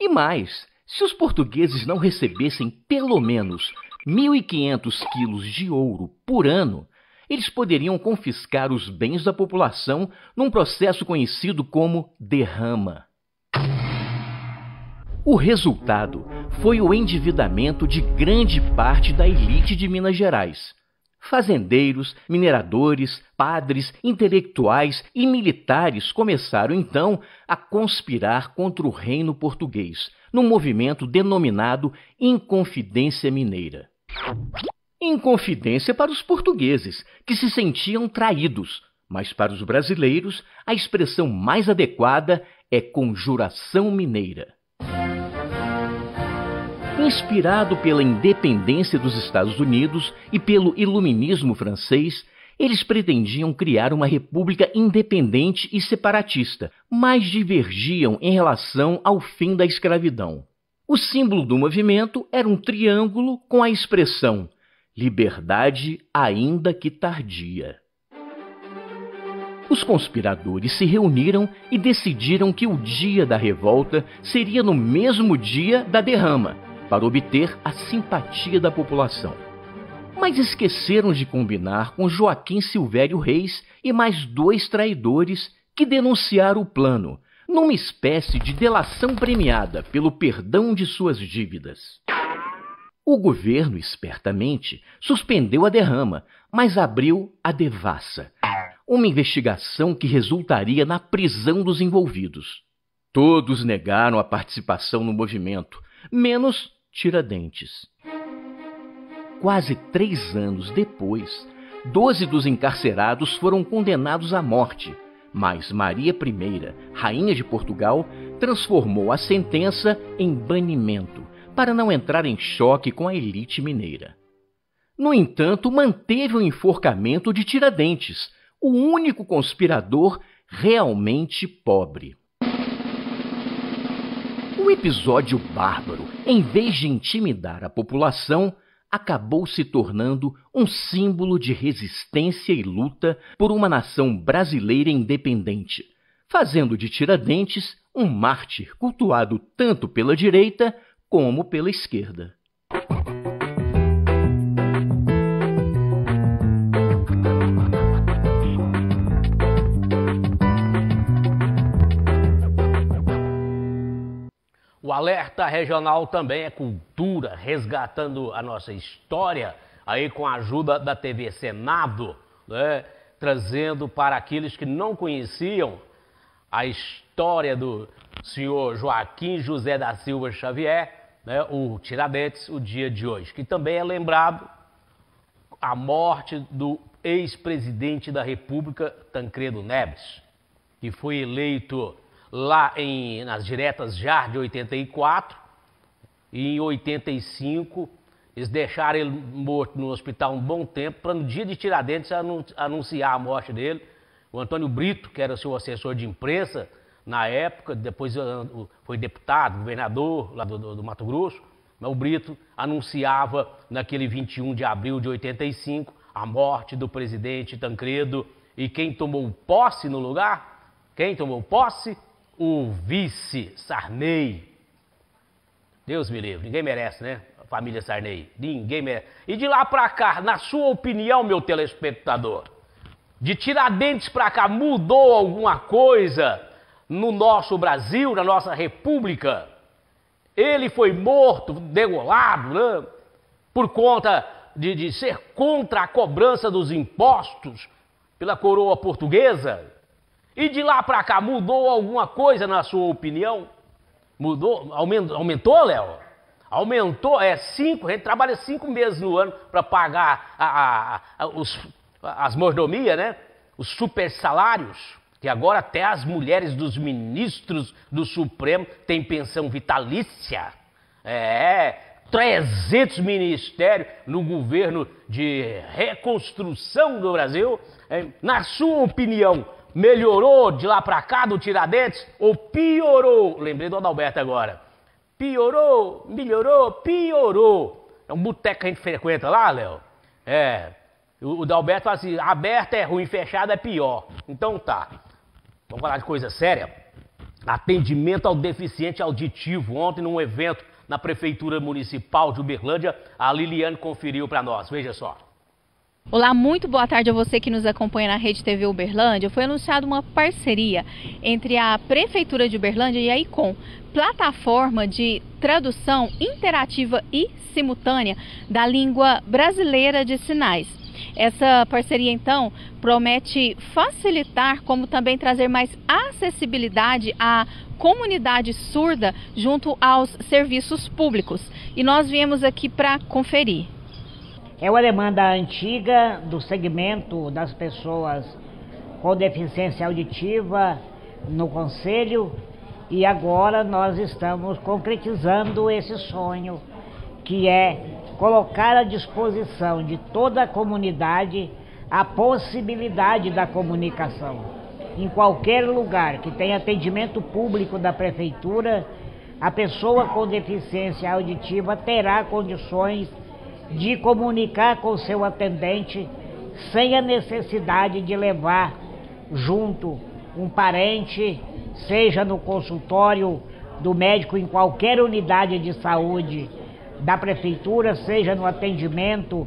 E mais, se os portugueses não recebessem pelo menos 1.500 quilos de ouro por ano, eles poderiam confiscar os bens da população num processo conhecido como derrama. O resultado foi o endividamento de grande parte da elite de Minas Gerais. Fazendeiros, mineradores, padres, intelectuais e militares começaram então a conspirar contra o reino português, num movimento denominado Inconfidência Mineira. Inconfidência para os portugueses, que se sentiam traídos, mas para os brasileiros a expressão mais adequada é Conjuração Mineira. Inspirado pela independência dos Estados Unidos e pelo iluminismo francês, eles pretendiam criar uma república independente e separatista, mas divergiam em relação ao fim da escravidão. O símbolo do movimento era um triângulo com a expressão liberdade ainda que tardia. Os conspiradores se reuniram e decidiram que o dia da revolta seria no mesmo dia da derrama, para obter a simpatia da população. Mas esqueceram de combinar com Joaquim Silvério Reis e mais dois traidores que denunciaram o plano, numa espécie de delação premiada pelo perdão de suas dívidas. O governo, espertamente, suspendeu a derrama, mas abriu a devassa, uma investigação que resultaria na prisão dos envolvidos. Todos negaram a participação no movimento, menos Tiradentes. Quase três anos depois, doze dos encarcerados foram condenados à morte, mas Maria I, rainha de Portugal, transformou a sentença em banimento para não entrar em choque com a elite mineira. No entanto, manteve o enforcamento de Tiradentes, o único conspirador realmente pobre. O episódio bárbaro, em vez de intimidar a população, acabou se tornando um símbolo de resistência e luta por uma nação brasileira independente, fazendo de Tiradentes um mártir cultuado tanto pela direita como pela esquerda. O alerta regional também é cultura, resgatando a nossa história, aí com a ajuda da TV Senado, né? trazendo para aqueles que não conheciam a história do senhor Joaquim José da Silva Xavier, né? o Tiradentes, o dia de hoje, que também é lembrado a morte do ex-presidente da República, Tancredo Neves, que foi eleito lá em, nas diretas já de 84 e em 85 eles deixaram ele morto no hospital um bom tempo para no dia de Tiradentes anunciar a morte dele. O Antônio Brito, que era seu assessor de imprensa na época, depois ah, foi deputado, governador lá do, do, do Mato Grosso, o Brito anunciava naquele 21 de abril de 85 a morte do presidente Tancredo e quem tomou posse no lugar? Quem tomou posse? o vice Sarney. Deus me livre, ninguém merece, né? A família Sarney, ninguém merece. E de lá para cá, na sua opinião, meu telespectador, de Tiradentes para cá mudou alguma coisa no nosso Brasil, na nossa república? Ele foi morto, degolado, né? Por conta de, de ser contra a cobrança dos impostos pela coroa portuguesa? E de lá para cá, mudou alguma coisa na sua opinião? Mudou? Aumentou, aumentou Léo? Aumentou, é cinco, a gente trabalha cinco meses no ano para pagar a, a, a, os, as mordomias, né? Os super salários, que agora até as mulheres dos ministros do Supremo têm pensão vitalícia. É, 300 ministérios no governo de reconstrução do Brasil. Na sua opinião, Melhorou de lá para cá do Tiradentes ou piorou? Lembrei do Adalberto agora. Piorou, melhorou, piorou. É um boteco que a gente frequenta lá, Léo. É. O, o Dalberto fala assim: aberto é ruim, fechado é pior. Então tá. Vamos falar de coisa séria. Atendimento ao deficiente auditivo. Ontem, num evento na Prefeitura Municipal de Uberlândia, a Liliane conferiu para nós. Veja só. Olá, muito boa tarde a você que nos acompanha na Rede TV Uberlândia. Foi anunciada uma parceria entre a Prefeitura de Uberlândia e a ICOM, plataforma de tradução interativa e simultânea da língua brasileira de sinais. Essa parceria, então, promete facilitar, como também trazer mais acessibilidade à comunidade surda junto aos serviços públicos. E nós viemos aqui para conferir. É uma demanda antiga do segmento das pessoas com deficiência auditiva no Conselho e agora nós estamos concretizando esse sonho que é colocar à disposição de toda a comunidade a possibilidade da comunicação. Em qualquer lugar que tenha atendimento público da prefeitura, a pessoa com deficiência auditiva terá condições de comunicar com seu atendente sem a necessidade de levar junto um parente, seja no consultório do médico em qualquer unidade de saúde da prefeitura, seja no atendimento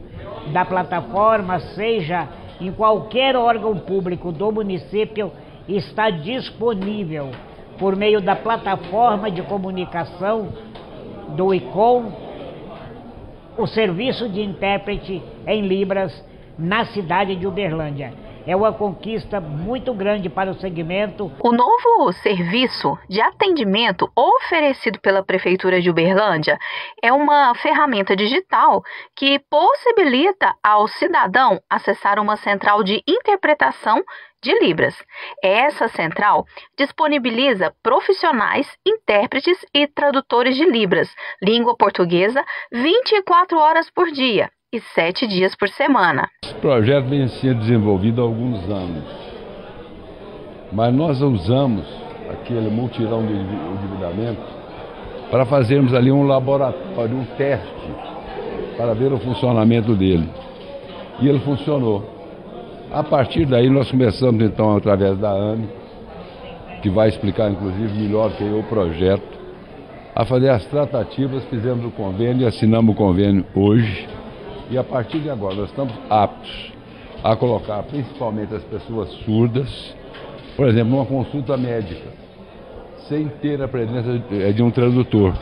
da plataforma, seja em qualquer órgão público do município, está disponível por meio da plataforma de comunicação do ICOM o serviço de intérprete em Libras na cidade de Uberlândia. É uma conquista muito grande para o segmento. O novo serviço de atendimento oferecido pela Prefeitura de Uberlândia é uma ferramenta digital que possibilita ao cidadão acessar uma central de interpretação de Libras. Essa central disponibiliza profissionais, intérpretes e tradutores de Libras, língua portuguesa, 24 horas por dia e 7 dias por semana. Esse projeto vem sendo desenvolvido há alguns anos, mas nós usamos aquele multirão de endividamento para fazermos ali um laboratório, um teste para ver o funcionamento dele. E ele funcionou. A partir daí nós começamos então através da ANE, que vai explicar inclusive melhor que o projeto, a fazer as tratativas, fizemos o convênio, assinamos o convênio hoje, e a partir de agora nós estamos aptos a colocar principalmente as pessoas surdas, por exemplo, numa consulta médica, sem ter a presença de um tradutor.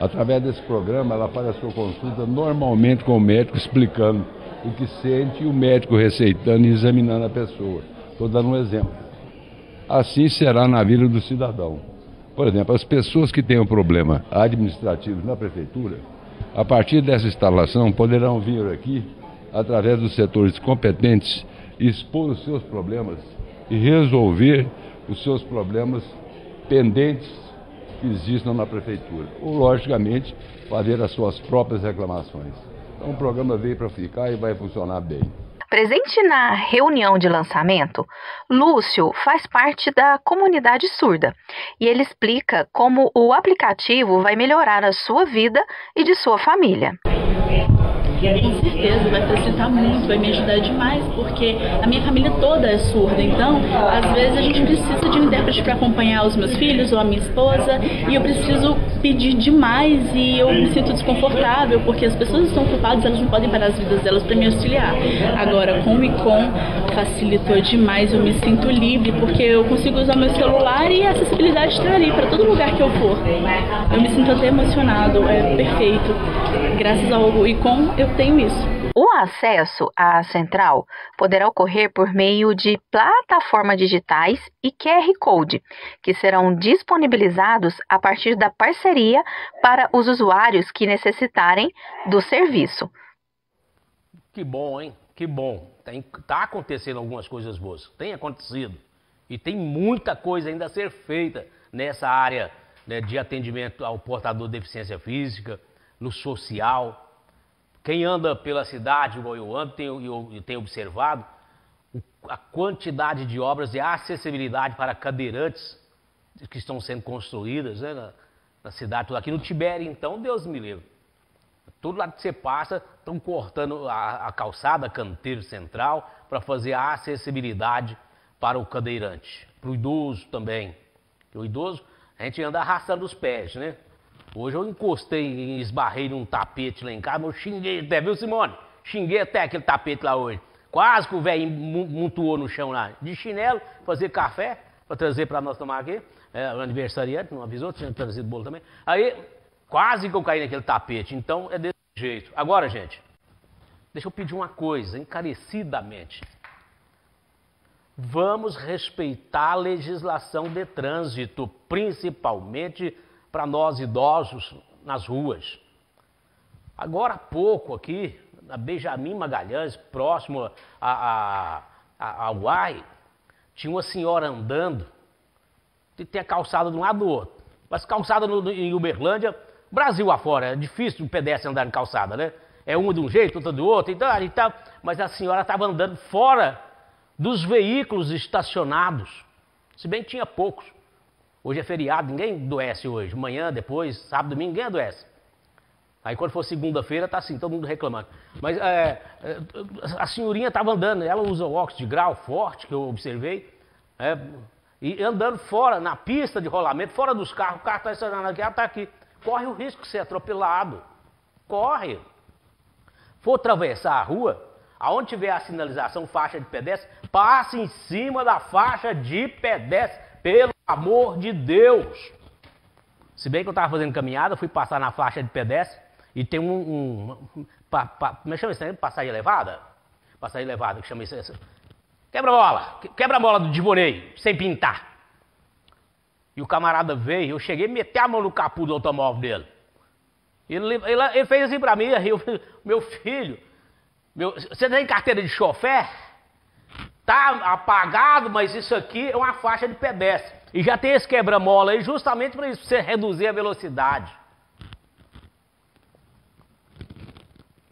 Através desse programa, ela faz a sua consulta normalmente com o médico explicando o que sente e o médico receitando e examinando a pessoa. Estou dando um exemplo. Assim será na vida do cidadão. Por exemplo, as pessoas que têm um problema administrativo na prefeitura, a partir dessa instalação, poderão vir aqui, através dos setores competentes, expor os seus problemas e resolver os seus problemas pendentes que existam na prefeitura. Ou, logicamente, fazer as suas próprias reclamações. Então, o programa veio para ficar e vai funcionar bem. Presente na reunião de lançamento, Lúcio faz parte da comunidade surda e ele explica como o aplicativo vai melhorar a sua vida e de sua família. Com certeza, vai facilitar muito, vai me ajudar demais, porque a minha família toda é surda. Então, às vezes a gente precisa de um intérprete para acompanhar os meus filhos ou a minha esposa, e eu preciso pedir demais e eu me sinto desconfortável, porque as pessoas estão ocupadas, elas não podem parar as vidas delas para me auxiliar. Agora, com o ICOM, facilitou demais, eu me sinto livre, porque eu consigo usar meu celular e a acessibilidade está ali para todo lugar que eu for. Eu me sinto até emocionado, é perfeito. Graças ao ICOM, eu tenho isso. O acesso à central poderá ocorrer por meio de plataformas digitais e QR Code, que serão disponibilizados a partir da parceria para os usuários que necessitarem do serviço. Que bom, hein? Que bom. Está acontecendo algumas coisas boas. Tem acontecido. E tem muita coisa ainda a ser feita nessa área né, de atendimento ao portador de deficiência física, no social. Quem anda pela cidade, igual eu ando, tem, eu, eu tenho observado a quantidade de obras de acessibilidade para cadeirantes que estão sendo construídas né, na, na, cidade. Aqui no Tibério, então, Deus me livre. Tudo lá que você passa, estão cortando a, a calçada, canteiro central, para fazer a acessibilidade para o cadeirante. Para o idoso também. O idoso, a gente anda arrastando os pés, né? Hoje eu encostei e esbarrei num tapete lá em casa, eu xinguei até, viu Simone? Xinguei até aquele tapete lá hoje. Quase que o velho montuou no chão lá, de chinelo, fazer café, para trazer para nós tomar aqui. É, o aniversariante não avisou, tinha trazido bolo também. Aí, quase que eu caí naquele tapete. Então, é desse jeito. Agora, gente, deixa eu pedir uma coisa, encarecidamente. Vamos respeitar a legislação de trânsito, principalmente para nós idosos nas ruas. Agora há pouco aqui, na Benjamin Magalhães, próximo a, a, a, a Uai, tinha uma senhora andando e tem a calçada de um lado do outro. Mas calçada no, em Uberlândia, Brasil afora, é difícil um pedestre andar em calçada, né? É uma de um jeito, outra do outro, então, tal. Mas a senhora estava andando fora dos veículos estacionados. Se bem que tinha poucos. Hoje é feriado, ninguém adoece hoje. Manhã, depois, sábado, domingo, ninguém adoece. Aí quando for segunda-feira, tá assim, todo mundo reclamando. Mas é, é a senhorinha estava andando, ela usa óculos de grau forte, que eu observei, é, e andando fora, na pista de rolamento, fora dos carros, o carro está estacionado aqui, ela está aqui. Corre o risco de ser atropelado. Corre. For atravessar a rua, aonde tiver a sinalização faixa de pedestre, passe em cima da faixa de pedestre. Pelo amor de Deus! Se bem que eu estava fazendo caminhada, fui passar na faixa de pedestre e tem um. um pa, pa, como é que chama isso? Passagem elevada? Passagem elevada, que chama isso. Quebra-bola! Quebra-bola do Divonei, sem pintar. E o camarada veio, eu cheguei e meti a mão no capô do automóvel dele. Ele, ele, ele fez assim para mim, eu, meu filho, meu, você tem carteira de chofer? Tá apagado, mas isso aqui é uma faixa de pedestre. E já tem esse quebra-mola aí justamente para você reduzir a velocidade.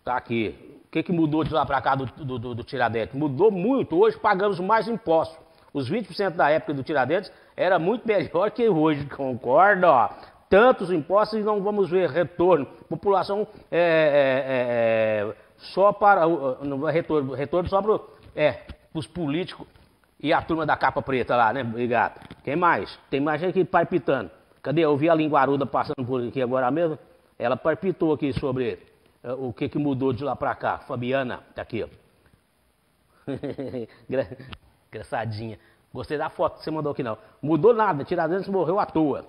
Tá aqui. O que, que mudou de lá para cá do, do, do, do Tiradentes? Mudou muito. Hoje pagamos mais impostos. Os 20% da época do Tiradentes era muito melhor que hoje, concorda? Tantos impostos e não vamos ver retorno. População é, é, é, só para. Retorno, retorno só para é, os políticos e a turma da capa preta lá, né? Obrigado. Quem mais? Tem mais gente aqui palpitando. Cadê? Eu vi a linguaruda passando por aqui agora mesmo. Ela palpitou aqui sobre uh, o que, que mudou de lá para cá. Fabiana, tá aqui, ó. Engraçadinha. Gostei da foto que você mandou aqui não. Mudou nada, Tiradentes morreu à toa.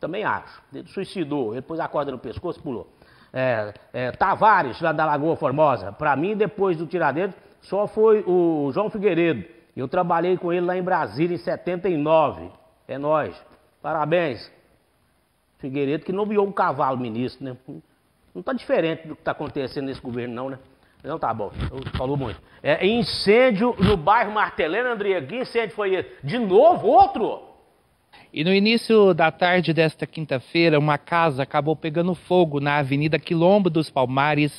Também acho. Ele suicidou, ele pôs a corda no pescoço e pulou. É, é, Tavares, lá da Lagoa Formosa. Para mim, depois do Tiradentes, só foi o João Figueiredo. Eu trabalhei com ele lá em Brasília em 79. É nós. Parabéns. Figueiredo que nomeou um cavalo ministro, né? Não está diferente do que está acontecendo nesse governo, não, né? Não, tá bom, falou muito. É, incêndio no bairro Martelena, André. Que incêndio foi esse? De novo, outro? E no início da tarde desta quinta-feira, uma casa acabou pegando fogo na Avenida Quilombo dos Palmares,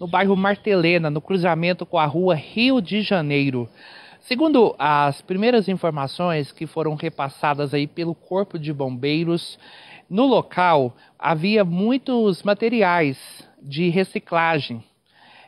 no bairro Martelena, no cruzamento com a rua Rio de Janeiro. Segundo as primeiras informações que foram repassadas aí pelo Corpo de Bombeiros, no local havia muitos materiais de reciclagem.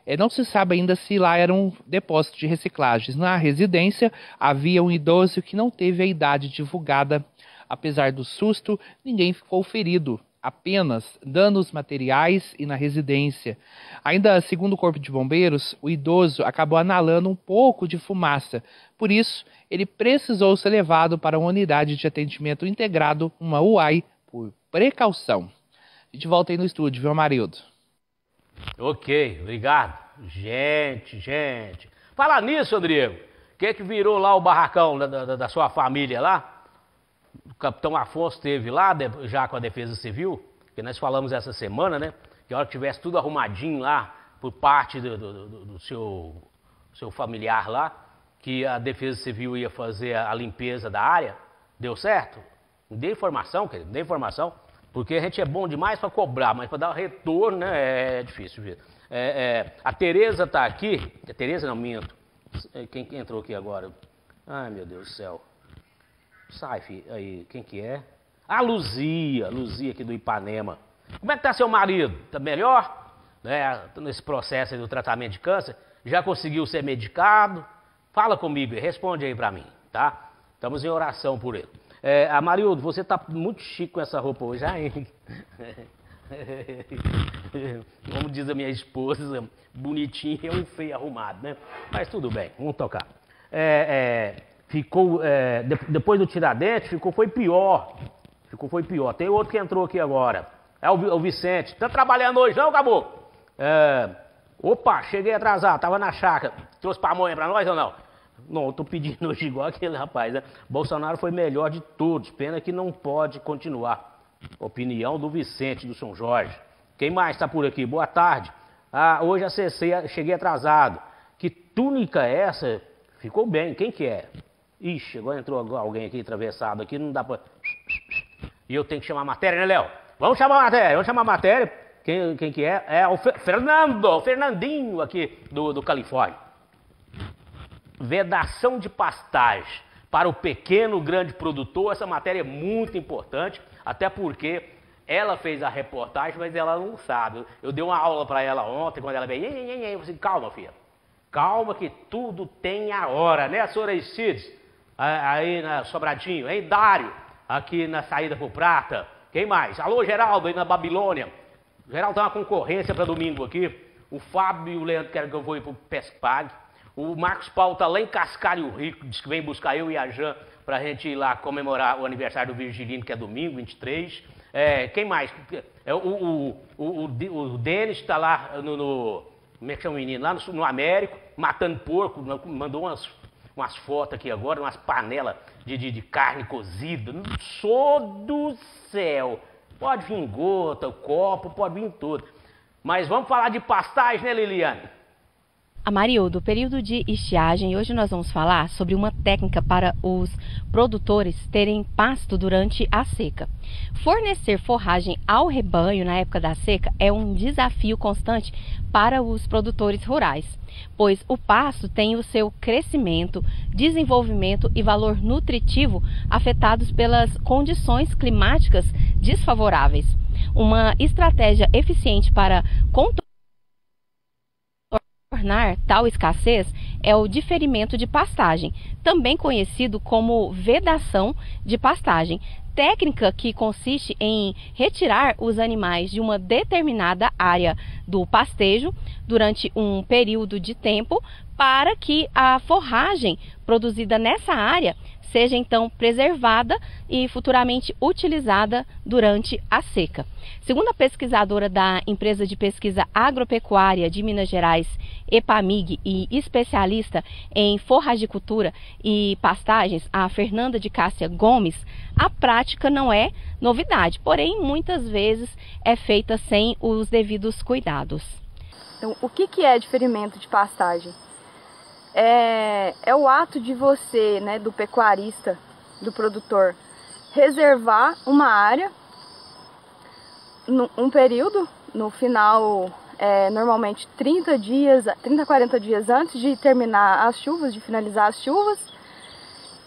É, não se sabe ainda se lá era um depósito de reciclagens. Na residência havia um idoso que não teve a idade divulgada Apesar do susto, ninguém ficou ferido, apenas danos materiais e na residência. Ainda segundo o Corpo de Bombeiros, o idoso acabou analando um pouco de fumaça. Por isso, ele precisou ser levado para uma unidade de atendimento integrado, uma UAI, por precaução. A gente volta aí no estúdio, viu, Marildo? Ok, obrigado. Gente, gente. Fala nisso, Rodrigo. O que, que virou lá o barracão da, da, da sua família lá? O capitão Afonso teve lá, já com a Defesa Civil, que nós falamos essa semana, né? Que a hora que tivesse tudo arrumadinho lá, por parte do, do, do, do seu, seu familiar lá, que a Defesa Civil ia fazer a, limpeza da área, deu certo? Me dê informação, querido, me dê informação, porque a gente é bom demais para cobrar, mas para dar retorno, né, é difícil. É, é, a Tereza está aqui, a Tereza não, minto, quem, quem entrou aqui agora? Ai, meu Deus do céu. Sai, filho. Aí, quem que é? A Luzia, Luzia aqui do Ipanema. Como é que tá seu marido? Tá melhor? Né? Nesse processo do tratamento de câncer? Já conseguiu ser medicado? Fala comigo e responde aí pra mim, tá? Estamos em oração por ele. É, Amarildo, você tá muito chique com essa roupa hoje, hein? Como diz a minha esposa, bonitinho e feio arrumado, né? Mas tudo bem, vamos tocar. É, é, ficou, é, de, depois do Tiradentes, ficou, foi pior. Ficou, foi pior. Tem outro que entrou aqui agora. É o, o Vicente. Tá trabalhando hoje, não, acabou? É, opa, cheguei atrasado, tava na chácara. Trouxe pamonha para nós ou não? Não, estou pedindo hoje igual aquele rapaz. Né? Bolsonaro foi melhor de todos. Pena que não pode continuar. Opinião do Vicente do São Jorge. Quem mais está por aqui? Boa tarde. Ah, hoje acessei, cheguei atrasado. Que túnica é essa? Ficou bem. Quem que é? Ixi, agora entrou alguém aqui atravessado aqui, não dá pra. E eu tenho que chamar a matéria, né, Léo? Vamos chamar a matéria, vamos chamar a matéria. Quem, quem que é? É o Fernando, o Fernandinho aqui do, do Califórnia. Vedação de pastagem para o pequeno, grande produtor. Essa matéria é muito importante, até porque ela fez a reportagem, mas ela não sabe. Eu dei uma aula para ela ontem, quando ela veio. Eu falei, assim, calma, filha. Calma que tudo tem a hora, né, senhora Icides? Aí na Sobradinho, hein? Dário, aqui na saída por Prata. Quem mais? Alô, Geraldo, aí na Babilônia. Geraldo tem uma concorrência para domingo aqui. O Fábio e o Leandro querem que eu vou ir para o Pescpag. O Marcos Paulo está lá em Cascalho Rico, diz que vem buscar eu e a Jan para a gente ir lá comemorar o aniversário do Virgilino, que é domingo, 23. É, quem mais? É, o, o, o, o, Denis está lá no, no, Como é que chama o menino? Lá no, no Américo, matando porco, mandou umas umas fotos aqui agora, umas panelas de, de, de carne cozida. Sou do céu! Pode vir gota, copo, pode vir tudo. Mas vamos falar de pastagem, né, Liliane? Amarildo, período de estiagem, hoje nós vamos falar sobre uma técnica para os produtores terem pasto durante a seca. Fornecer forragem ao rebanho na época da seca é um desafio constante para os produtores rurais pois o pasto tem o seu crescimento, desenvolvimento e valor nutritivo afetados pelas condições climáticas desfavoráveis. Uma estratégia eficiente para contornar tal escassez é o diferimento de pastagem, também conhecido como vedação de pastagem, técnica que consiste em retirar os animais de uma determinada área do pastejo durante um período de tempo para que a forragem produzida nessa área seja então preservada e futuramente utilizada durante a seca. Segundo a pesquisadora da empresa de pesquisa agropecuária de Minas Gerais, EPAMIG, e especialista em forragicultura e pastagens, a Fernanda de Cássia Gomes, a prática não é novidade, porém muitas vezes é feita sem os devidos cuidados. Então, o que, é diferimento de pastagem? É, é o ato de você, né, do pecuarista, do produtor, reservar uma área, um período, no final, é, normalmente 30 dias, 30, 40 dias antes de terminar as chuvas, de finalizar as chuvas,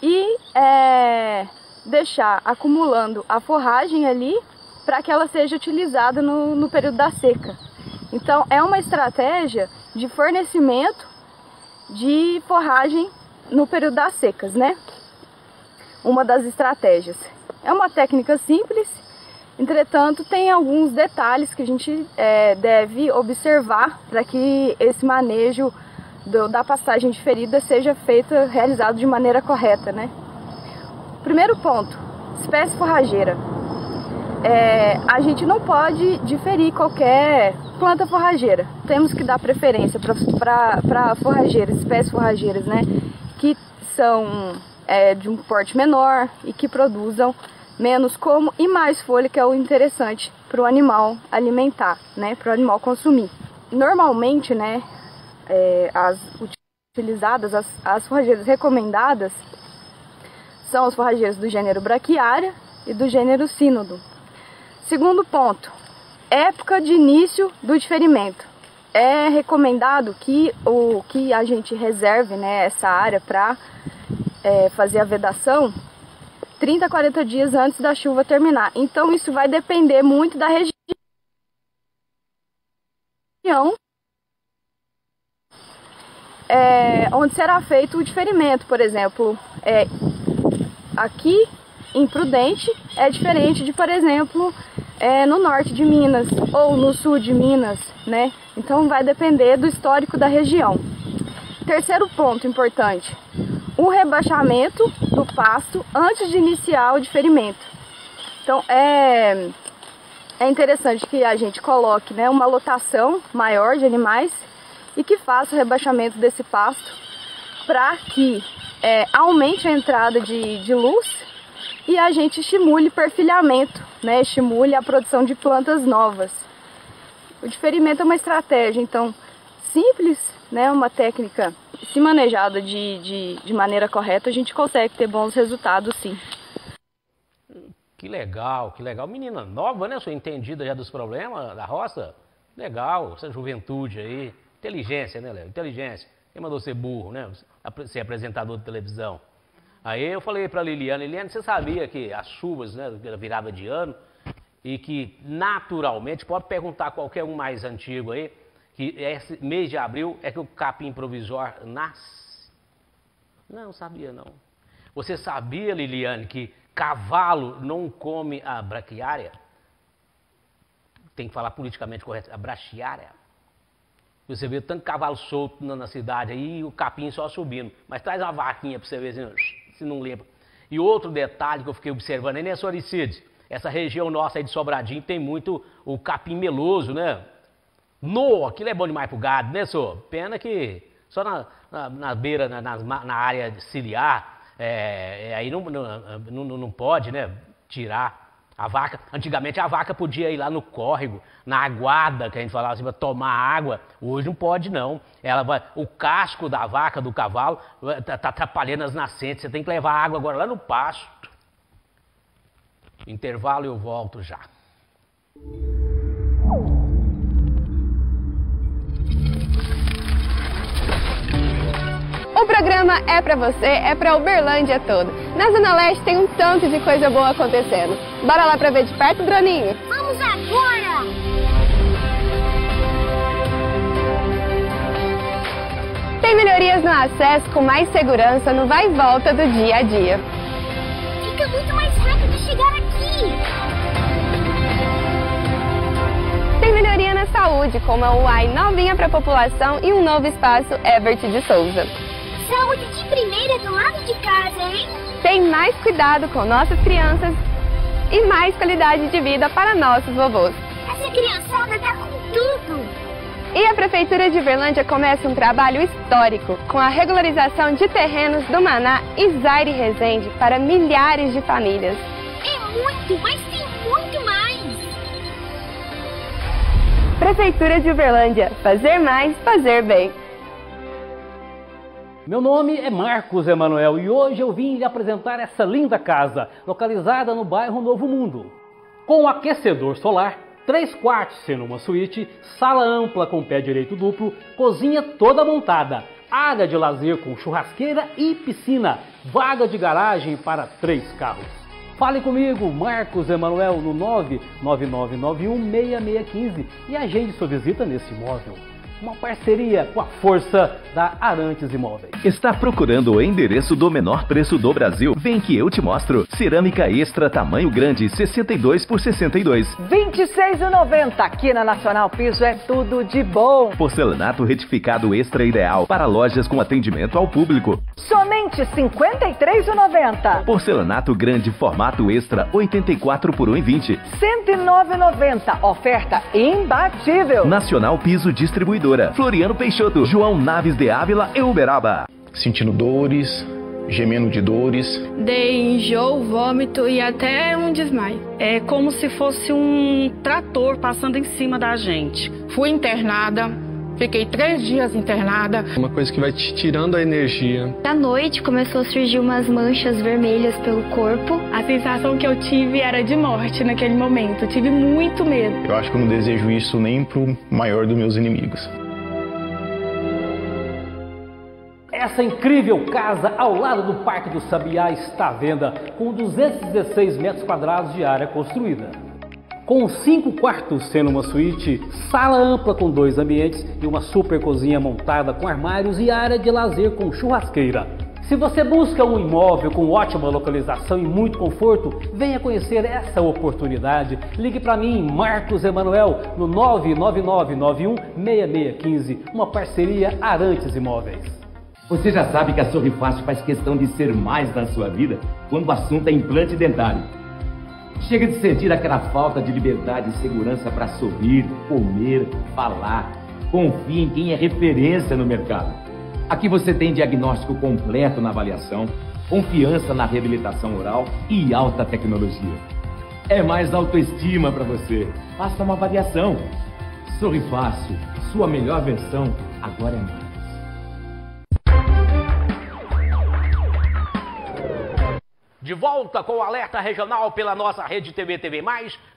e é, deixar acumulando a forragem ali para que ela seja utilizada no, no período da seca. Então, é uma estratégia de fornecimento de forragem no período das secas, né? Uma das estratégias. É uma técnica simples, entretanto, tem alguns detalhes que a gente é, deve observar para que esse manejo do, da passagem de ferida seja feito, realizado de maneira correta, né? Primeiro ponto, espécie forrageira. É, a gente não pode diferir qualquer planta forrageira. Temos que dar preferência para forrageiras, espécies forrageiras, né? Que são é, de um porte menor e que produzam menos como e mais folha, que é o interessante para o animal alimentar, né? Para o animal consumir. Normalmente, né? É, as utilizadas, as, as forrageiras recomendadas são os forrageiros do gênero Braquiária e do gênero Sínodo. Segundo ponto, época de início do diferimento. É recomendado que, o, que a gente reserve né, essa área para é, fazer a vedação 30 a 40 dias antes da chuva terminar. Então isso vai depender muito da região é, onde será feito o diferimento. Por exemplo, é, aqui em Prudente é diferente de, por exemplo, é, no norte de Minas ou no sul de Minas, né? Então vai depender do histórico da região. Terceiro ponto importante: o rebaixamento do pasto antes de iniciar o diferimento. Então é, é interessante que a gente coloque né, uma lotação maior de animais e que faça o rebaixamento desse pasto para que é, aumente a entrada de, de luz e a gente estimule perfilhamento, né? estimule a produção de plantas novas. O diferimento é uma estratégia, então, simples, né? uma técnica, se manejada de, de, de maneira correta, a gente consegue ter bons resultados sim. Que legal, que legal. Menina nova, né? Sou entendida já dos problemas da roça. Legal, essa juventude aí. Inteligência, né, Léo? Inteligência. Quem mandou ser burro, né? Ser apresentador de televisão. Aí eu falei para Liliana, Liliana, você sabia que as chuvas, né, virada de ano, e que naturalmente, pode perguntar qualquer um mais antigo aí, que esse mês de abril é que o capim provisório nasce? Não, sabia não. Você sabia, Liliane, que cavalo não come a braquiária? Tem que falar politicamente correto, a brachiária. Você vê tanto cavalo solto na, na cidade aí e o capim só subindo. Mas traz uma vaquinha para você ver assim, se não lembra. E outro detalhe que eu fiquei observando aí, né, Soricide? Essa região nossa aí de Sobradinho tem muito o capim meloso, né? No, aquilo é bom demais pro gado, né, senhor? Pena que só na, na, na beira, na, na, área ciliar, é, é, aí não, não, não, não pode, né, tirar. A vaca, antigamente a vaca podia ir lá no córrego, na aguada, que a gente falava assim, para tomar água. Hoje não pode não. Ela vai, o casco da vaca, do cavalo, está tá atrapalhando as nascentes. Você tem que levar água agora lá no pasto. Intervalo eu volto já. O programa é para você, é para Uberlândia toda. Na Zona Leste tem um tanto de coisa boa acontecendo. Bora lá para ver de perto, Droninho? Vamos agora! Tem melhorias no acesso com mais segurança no vai e volta do dia a dia. Fica muito mais rápido chegar aqui. Tem melhoria na saúde, como a UAI novinha para a população e um novo espaço Ebert de Souza. Saúde de primeira do lado de casa, hein? Tem mais cuidado com nossas crianças e mais qualidade de vida para nossos vovôs. Essa criançada tá com tudo. E a Prefeitura de Verlândia começa um trabalho histórico com a regularização de terrenos do Maná e Zaire Resende para milhares de famílias. É muito, mas tem muito mais! Prefeitura de Uberlândia. Fazer mais, fazer bem. Meu nome é Marcos Emanuel e hoje eu vim lhe apresentar essa linda casa, localizada no bairro Novo Mundo. Com aquecedor solar, três quartos sendo uma suíte, sala ampla com pé direito duplo, cozinha toda montada, área de lazer com churrasqueira e piscina, vaga de garagem para três carros. Fale comigo, Marcos Emanuel, no 999916615 e agende sua visita nesse imóvel uma parceria com a força da Arantes Imóveis. Está procurando o endereço do menor preço do Brasil? Vem que eu te mostro. Cerâmica extra tamanho grande, 62 por 62. 26,90 aqui na Nacional Piso é tudo de bom. Porcelanato retificado extra ideal para lojas com atendimento ao público. Somente 53,90. Porcelanato grande formato extra, 84 por 1,20. 109,90. Oferta imbatível. Nacional Piso Distribuidor Floriano Peixoto, João Naves de Ávila e Uberaba. Sentindo dores, gemendo de dores. Dei enjoo, vômito e até um desmaio. É como se fosse um trator passando em cima da gente. Fui internada, Fiquei três dias internada. Uma coisa que vai te tirando a energia. À noite começou a surgir umas manchas vermelhas pelo corpo. A sensação que eu tive era de morte naquele momento. Eu tive muito medo. Eu acho que eu não desejo isso nem pro maior dos meus inimigos. Essa incrível casa ao lado do Parque do Sabiá está à venda com 216 metros quadrados de área construída. Com cinco quartos, sendo uma suíte, sala ampla com dois ambientes e uma super cozinha montada com armários e área de lazer com churrasqueira. Se você busca um imóvel com ótima localização e muito conforto, venha conhecer essa oportunidade. Ligue para mim, Marcos Emanuel, no 999916615, uma parceria Arantes Imóveis. Você já sabe que a Sorri Fácil faz questão de ser mais na sua vida quando o assunto é implante dentário. Chega de sentir aquela falta de liberdade e segurança para sorrir, comer, falar. Confie em quem é referência no mercado. Aqui você tem diagnóstico completo na avaliação, confiança na reabilitação oral e alta tecnologia. É mais autoestima para você. Faça uma avaliação. Sorri fácil, sua melhor versão agora é mais. De volta com o alerta regional pela nossa rede TV TV+,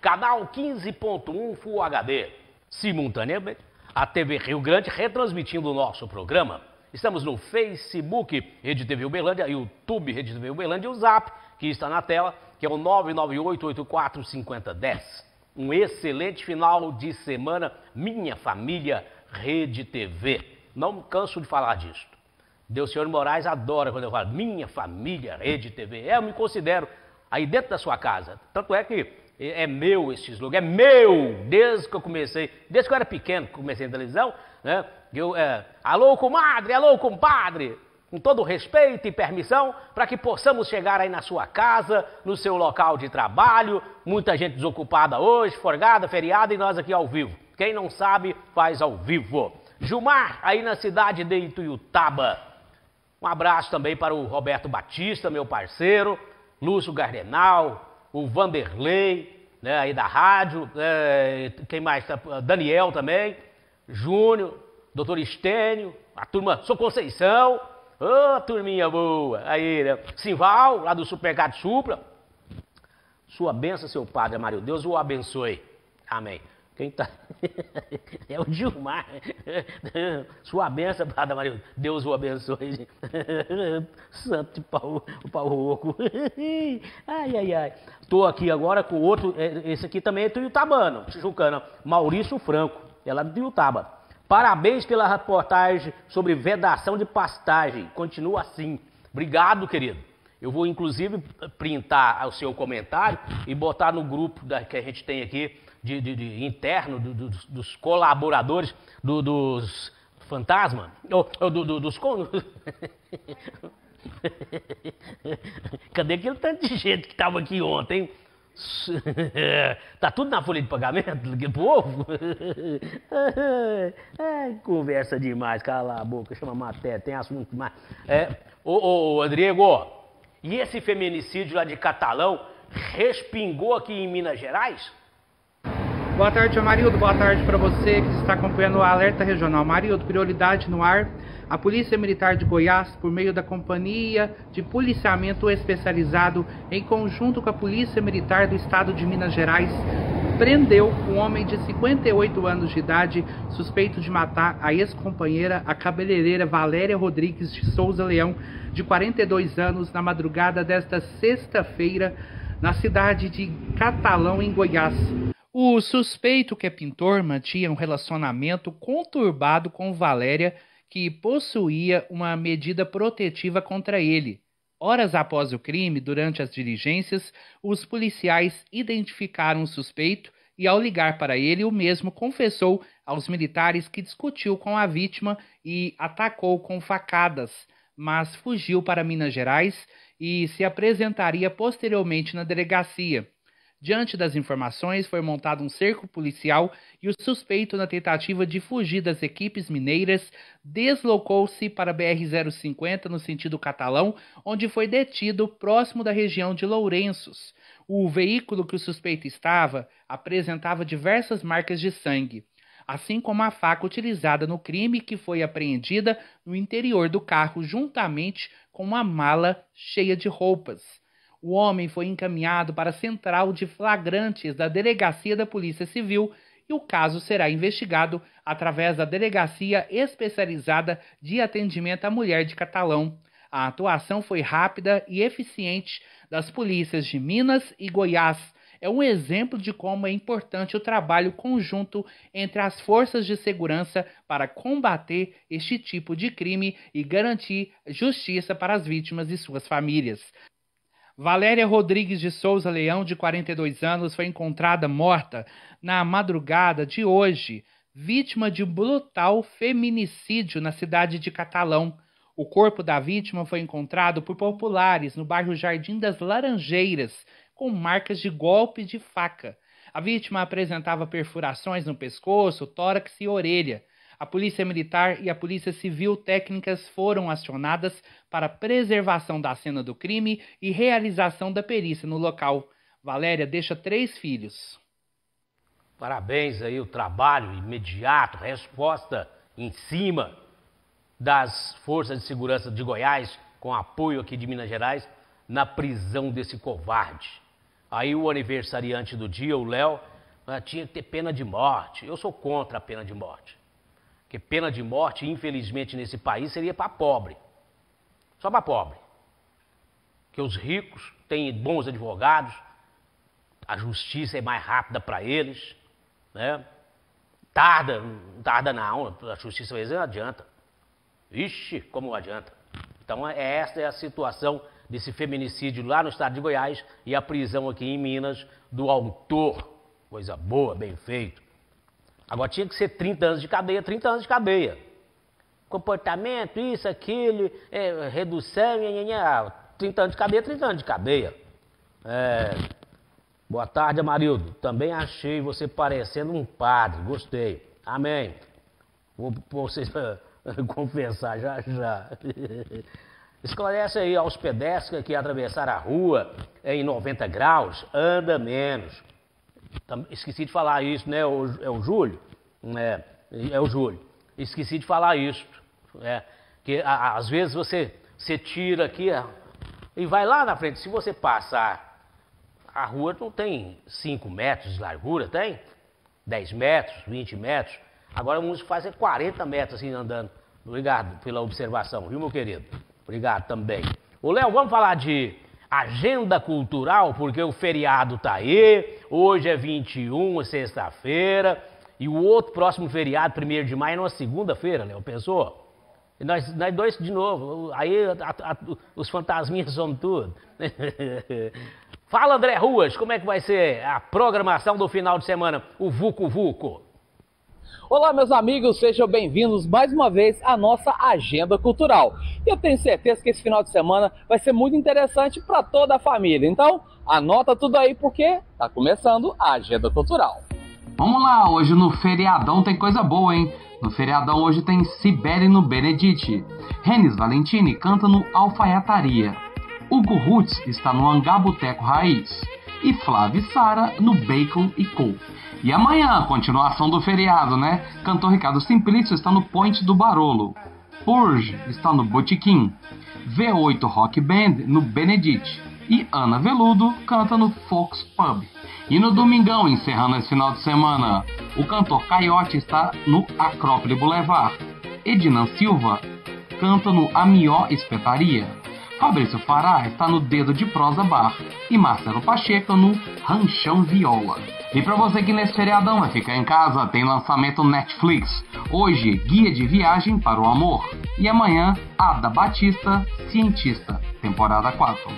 canal 15.1 Full HD. Simultaneamente, a TV Rio Grande retransmitindo o nosso programa. Estamos no Facebook Rede TV Uberlândia, YouTube Rede TV Uberlândia e o Zap, que está na tela, que é o 998845010. Um excelente final de semana, minha família Rede TV. Não canso de falar disso. Deus Senhor Moraes adora quando eu falo minha família, rede TV. É, eu me considero aí dentro da sua casa. Tanto é que é meu esse slogan, é meu, desde que eu comecei, desde que eu era pequeno, comecei na televisão, né? Eu, é, alô, comadre, alô, compadre, com todo respeito e permissão, para que possamos chegar aí na sua casa, no seu local de trabalho, muita gente desocupada hoje, forgada, feriada, e nós aqui ao vivo. Quem não sabe, faz ao vivo. Gilmar, aí na cidade de Ituiutaba, um abraço também para o Roberto Batista, meu parceiro, Lúcio Gardenal, o Vanderlei, né, aí da rádio, é, quem mais? Daniel também, Júnior, doutor Estênio, a turma, sou Conceição, ô oh, turminha boa, aí, né? Simval, lá do Supermercado Supra, sua benção, seu padre Mário, Deus o abençoe, amém. Quem tá. É o Gilmar. Sua benção, Padre Maria. Deus o abençoe. Santo pau, o pau rouco. Ai, ai, ai. Estou aqui agora com outro. é, Esse aqui também é Tuiutabano, Tijucano. Maurício Franco. É lá do Tuiutaba. Parabéns pela reportagem sobre vedação de pastagem. Continua assim. Obrigado, querido. Eu vou, inclusive, printar o seu comentário e botar no grupo da- que a gente tem aqui de, de- de interno do- do- dos, colaboradores do- dos fantasma, ou, ou do- do- dos con- Cadê aquele tanto de gente que estava aqui ontem? tá tudo na folha de pagamento do povo? Conversa demais, cala a boca, chama matéria, tem assunto demais. É, ô, ô, Rodrigo, e esse feminicídio lá de Catalão respingou aqui em Minas Gerais? Boa tarde, Amarildo. Boa tarde para você que está acompanhando o Alerta Regional. Amarildo, prioridade no ar. A Polícia Militar de Goiás, por meio da Companhia de Policiamento Especializado, em conjunto com a Polícia Militar do Estado de Minas Gerais, prendeu um homem de 58 anos de idade suspeito de matar a ex-companheira, a cabeleireira Valéria Rodrigues de Souza Leão, de 42 anos, na madrugada desta sexta-feira, na cidade de Catalão, em Goiás. O suspeito, que é pintor, mantinha um relacionamento conturbado com Valéria, que possuía uma medida protetiva contra ele. Horas após o crime, durante as diligências, os policiais identificaram o suspeito e, ao ligar para ele, o mesmo confessou aos militares que discutiu com a vítima e atacou com facadas, mas fugiu para Minas Gerais e se apresentaria posteriormente na delegacia. Diante das informações, foi montado um cerco policial e o suspeito, na tentativa de fugir das equipes mineiras, deslocou-se para a BR-050 no sentido catalão, onde foi detido próximo da região de Lourenços. O veículo que o suspeito estava apresentava diversas marcas de sangue, assim como a faca utilizada no crime que foi apreendida no interior do carro, juntamente com uma mala cheia de roupas. O homem foi encaminhado para a central de flagrantes da Delegacia da Polícia Civil e o caso será investigado através da Delegacia Especializada de Atendimento à Mulher de Catalão. A atuação foi rápida e eficiente das polícias de Minas e Goiás. É um exemplo de como é importante o trabalho conjunto entre as forças de segurança para combater este tipo de crime e garantir justiça para as vítimas e suas famílias. Valéria Rodrigues de Souza Leão, de 42 anos, foi encontrada morta na madrugada de hoje, vítima de brutal feminicídio na cidade de Catalão. O corpo da vítima foi encontrado por populares no bairro Jardim das Laranjeiras, com marcas de golpe de faca. A vítima apresentava perfurações no pescoço, tórax e orelha. A Polícia Militar e a Polícia Civil técnicas foram acionadas para preservação da cena do crime e realização da perícia no local. Valéria deixa três filhos. Parabéns aí, o trabalho imediato, resposta em cima das forças de segurança de Goiás, com apoio aqui de Minas Gerais, na prisão desse covarde. Aí o aniversariante do dia, o Léo, ah, tinha que ter pena de morte. Eu sou contra a pena de morte. Porque pena de morte, infelizmente, nesse país seria para pobre. Só para pobre. Que os ricos têm bons advogados, a justiça é mais rápida para eles, né? Tarda, não tarda não, a justiça às vezes não adianta. Ixi, como adianta. Então, é, esta é a situação desse feminicídio lá no estado de Goiás e a prisão aqui em Minas do autor. Coisa boa, bem feito. Agora tinha que ser 30 anos de cadeia, 30 anos de cadeia. Comportamento, isso, aquilo, é, redução, nha, nha, nha. 30 anos de cadeia, 30 anos de cadeia. É, boa tarde, Amarildo. Também achei você parecendo um padre, gostei. Amém. Vou vou vocês confessar já já. Esclarece aí aos pedestres que atravessar a rua em 90 graus, anda menos. Esqueci de falar isso, né? É o Júlio? É, é o Júlio. Esqueci de falar isso. É, que às vezes você, você tira aqui e vai lá na frente. Se você passar, a rua não tem 5 metros de largura, tem? 10 metros, 20 metros. Agora o músico faz é 40 metros assim andando. Obrigado pela observação, viu, meu querido? Obrigado também. Ô, Léo, vamos falar de agenda cultural, porque o feriado tá aí. Hoje é 21, é sexta-feira. E o outro próximo feriado, 1 de maio, é uma segunda-feira, Léo. Pensou? E nós, nós dois de novo. Aí a, a, os fantasminhas somos tudo. Fala, André Ruas, como é que vai ser a programação do final de semana? O Vucu Vucu. Olá, meus amigos, sejam bem-vindos mais uma vez à nossa agenda cultural. E eu tenho certeza que esse final de semana vai ser muito interessante para toda a família. Então, anota tudo aí porque está começando a agenda cultural. Vamos lá, hoje no feriadão tem coisa boa, hein? No feriadão hoje tem Sibeli no Benedite. Renis Valentini canta no Alfaiataria. Hugo Roots está no Angaboteco Raiz. E Flávio Sara no Bacon e Co. E amanhã, continuação do feriado, né? Cantor Ricardo Simplício está no Point do Barolo. Purge está no Botiquim. V8 Rock Band no Benedite. E Ana Veludo canta no Fox Pub. E no domingão, encerrando esse final de semana, o cantor Caiote está no Acrópole Boulevard. Ednan Silva canta no Amió Espetaria. Fabrício Fará está no Dedo de Prosa Bar. E Marcelo Pacheco no Ranchão Viola. E para você que nesse feriadão vai ficar em casa, tem lançamento Netflix. Hoje, Guia de Viagem para o Amor. E amanhã, Ada Batista, Cientista, temporada 4.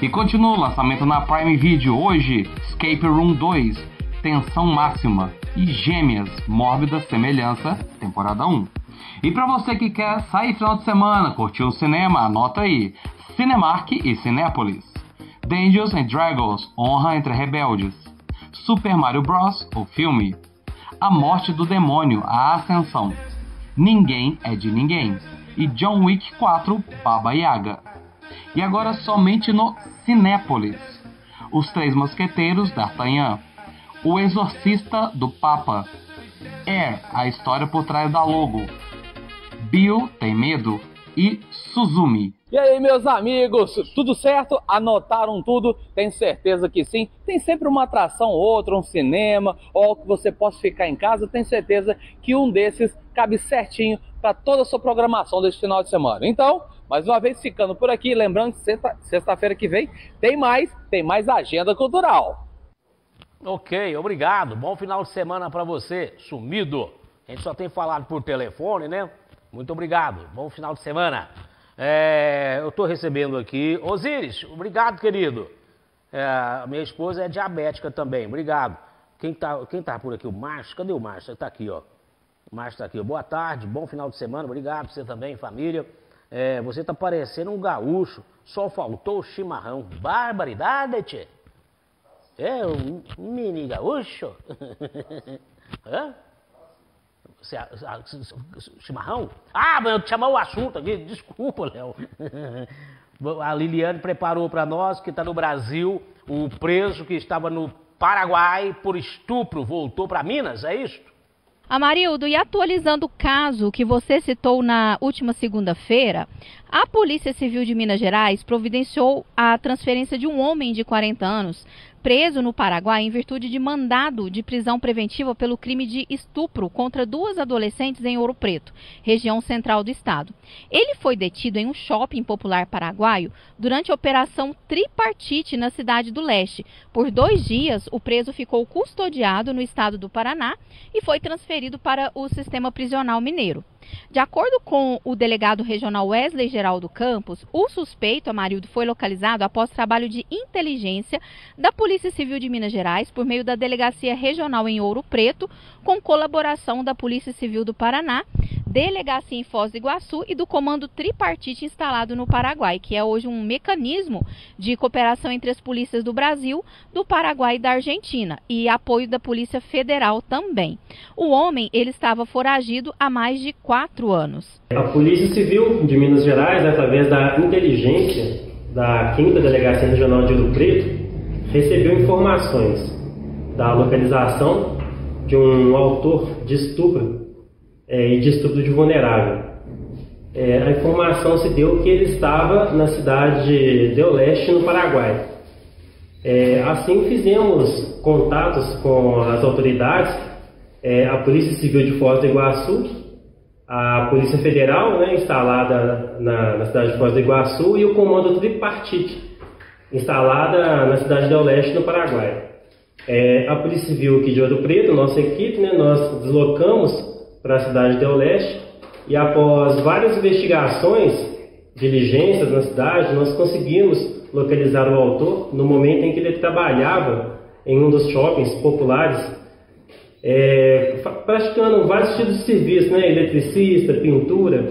E continua o lançamento na Prime Video hoje, Escape Room 2, Tensão Máxima e Gêmeas, Mórbida Semelhança, temporada 1. E para você que quer sair final de semana, curtir um cinema, anota aí, Cinemark e Cinépolis. Dungeons and Dragons, Honra entre Rebeldes. Super Mario Bros., o filme. A Morte do Demônio, a Ascensão. Ninguém é de Ninguém. E John Wick 4, Baba Yaga. E agora somente no Cinépolis. Os Três Mosqueteiros, D'Artagnan. O Exorcista do Papa. Air, a história por trás da logo. Bill tem medo. E Suzumi, e aí, meus amigos, tudo certo? Anotaram tudo? Tenho certeza que sim. Tem sempre uma atração ou outra, um cinema, ou que você possa ficar em casa. Tenho certeza que um desses cabe certinho para toda a sua programação deste final de semana. Então, mais uma vez ficando por aqui, lembrando que sexta-feira que vem tem mais, tem mais agenda cultural. Ok, obrigado. Bom final de semana para você, sumido. A gente só tem falado por telefone, né? Muito obrigado. Bom final de semana. É, eu estou recebendo aqui. Osiris, obrigado, querido. É, minha esposa é diabética também, obrigado. Quem está quem tá por aqui? O Márcio? Cadê o Márcio? Está aqui, ó. O Márcio está aqui. Boa tarde, bom final de semana, obrigado. Você também, família. É, você está parecendo um gaúcho, só faltou o chimarrão. Barbaridade, tchê. É, um mini gaúcho. Hã? Chimarrão? Ah, mas eu chamar o assunto aqui, desculpa, Léo. A Liliane preparou para nós que está no Brasil o preso que estava no Paraguai por estupro voltou para Minas, é isso? Amarildo, e atualizando o caso que você citou na última segunda-feira, a Polícia Civil de Minas Gerais providenciou a transferência de um homem de 40 anos preso no Paraguai em virtude de mandado de prisão preventiva pelo crime de estupro contra duas adolescentes em Ouro Preto, região central do estado. Ele foi detido em um shopping popular paraguaio durante a operação Tripartite na cidade do Leste. Por dois dias, o preso ficou custodiado no estado do Paraná e foi transferido para o sistema prisional mineiro. De acordo com o delegado regional Wesley Geraldo Campos, o suspeito, Amarildo, foi localizado após trabalho de inteligência da Polícia Civil de Minas Gerais por meio da Delegacia Regional em Ouro Preto, com colaboração da Polícia Civil do Paraná, Delegacia em Foz do Iguaçu e do Comando Tripartite instalado no Paraguai, que é hoje um mecanismo de cooperação entre as polícias do Brasil, do Paraguai e da Argentina, e apoio da Polícia Federal também. O homem, ele estava foragido há mais de quatro anos. A Polícia Civil de Minas Gerais, através da inteligência da 5 Delegacia Regional de Ouro Preto, recebeu informações da localização de um autor de estupro é, e estupro de vulnerável. É, a informação se deu que ele estava na cidade de Oeste, no Paraguai. É, assim fizemos contatos com as autoridades é, a Polícia Civil de Foz do Iguaçu, a Polícia Federal, né, instalada na, na, cidade de Foz do Iguaçu, e o Comando Tripartite, instalada na cidade de Oeste, no Paraguai. É, a Polícia Civil aqui de Ouro Preto, nossa equipe, né, nós deslocamos para a cidade de Oeste. E após várias investigações, diligências na cidade, nós conseguimos localizar o autor no momento em que ele trabalhava em um dos shoppings populares, é, praticando vários tipos de serviço, né, eletricista, pintura.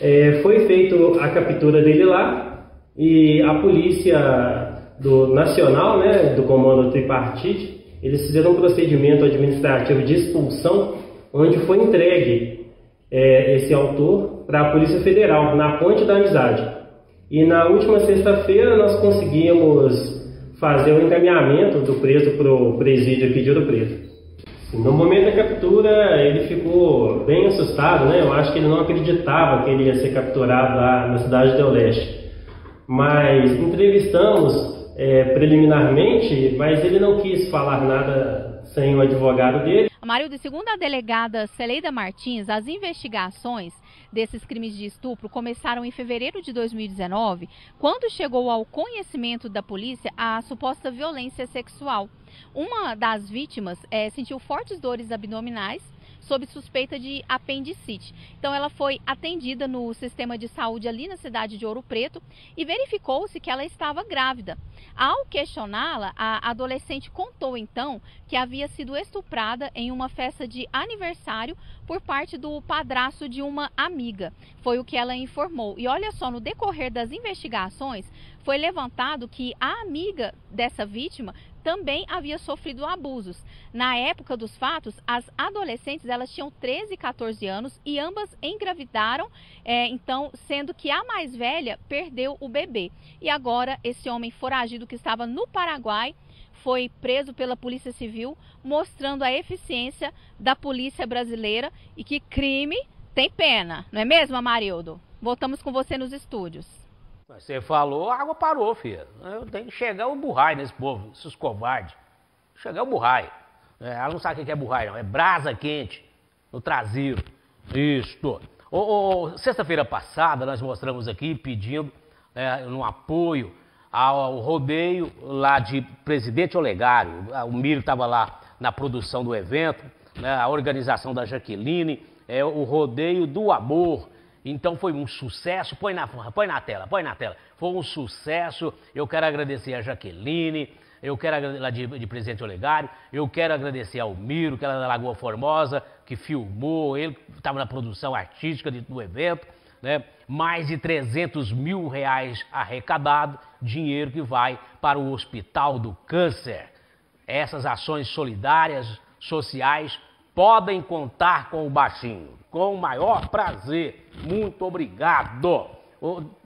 É, foi feita a captura dele lá e a polícia do nacional, né, do comando tripartite, eles fizeram um procedimento administrativo de expulsão, onde foi entregue é, esse autor para a Polícia Federal, na Ponte da Amizade. E na última sexta-feira nós conseguimos fazer o encaminhamento do preso para o presídio aqui de Ouro Preto. No momento da captura, ele ficou bem assustado, né? Eu acho que ele não acreditava que ele ia ser capturado lá na cidade de Oeste. Mas entrevistamos é, preliminarmente, mas ele não quis falar nada sem o advogado dele. Marildo, segundo a delegada Celeida Martins, as investigações desses crimes de estupro começaram em fevereiro de 2019, quando chegou ao conhecimento da polícia a suposta violência sexual. Uma das vítimas é, sentiu fortes dores abdominais sob suspeita de apendicite. Então ela foi atendida no sistema de saúde ali na cidade de Ouro Preto e verificou-se que ela estava grávida. Ao questioná-la, a adolescente contou então que havia sido estuprada em uma festa de aniversário por parte do padrasto de uma amiga. Foi o que ela informou. E olha só, no decorrer das investigações, foi levantado que a amiga dessa vítima também havia sofrido abusos. Na época dos fatos, as adolescentes elas tinham 13 e 14 anos e ambas engravidaram, é, então, sendo que a mais velha perdeu o bebê. E agora esse homem foragido que estava no Paraguai foi preso pela Polícia Civil, mostrando a eficiência da polícia brasileira e que crime tem pena, não é mesmo, Amarildo? Voltamos com você nos estúdios. Você falou, a água parou, filha. Eu tenho que chegar o burrai nesse povo, esses covardes. Chegar o burrai. É, ela não sabe o que é burrai, não. É brasa quente no traseiro. Isto. Sexta-feira passada, nós mostramos aqui pedindo é, um apoio ao rodeio lá de Presidente Olegário. O Miro estava lá na produção do evento, né, a organização da Jaqueline, é o rodeio do amor então foi um sucesso. Põe na, põe na tela, põe na tela. Foi um sucesso. Eu quero agradecer a Jaqueline, eu quero lá de, de Olegário, eu quero agradecer ao Miro, que era da Lagoa Formosa, que filmou, ele estava na produção artística do evento. Né? Mais de 300 mil reais arrecadado, dinheiro que vai para o Hospital do Câncer. Essas ações solidárias, sociais, podem contar com o baixinho. Com o maior prazer. Muito obrigado.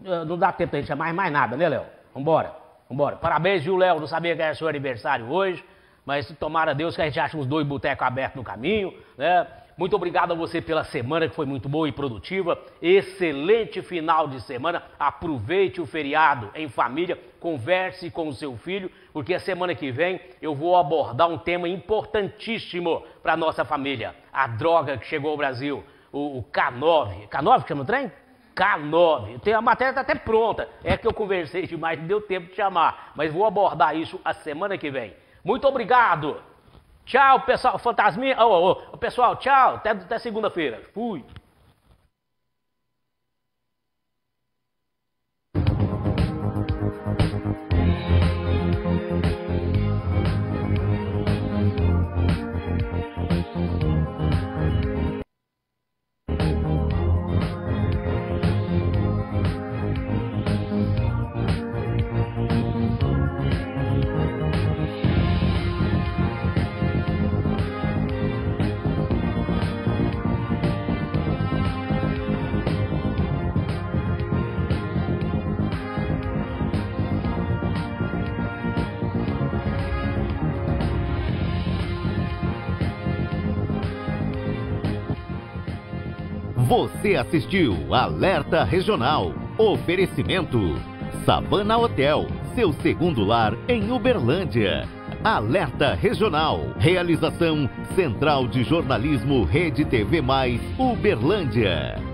Eh, não dá tempo de chamar mais nada, né, Léo? Vambora, vambora. Parabéns, viu, Léo? Não sabia que era seu aniversário hoje, mas tomara Deus que a gente ache uns dois botecos abertos no caminho, né? Muito obrigado a você pela semana que foi muito boa e produtiva. Excelente final de semana. Aproveite o feriado em família, converse com o seu filho, porque a semana que vem eu vou abordar um tema importantíssimo para nossa família: a droga que chegou ao Brasil, o, o K9. K9 que chama o trem? K9. Tem a matéria tá até pronta. É que eu conversei demais, não deu tempo de chamar, mas vou abordar isso a semana que vem. Muito obrigado. Tchau, pessoal. Fantasminha. Oh, oh, oh. Pessoal, tchau. Até, até segunda-feira. Fui. Você assistiu Alerta Regional. Oferecimento. Savana Hotel, seu segundo lar em Uberlândia. Alerta Regional. Realização Central de Jornalismo Rede TV Mais Uberlândia.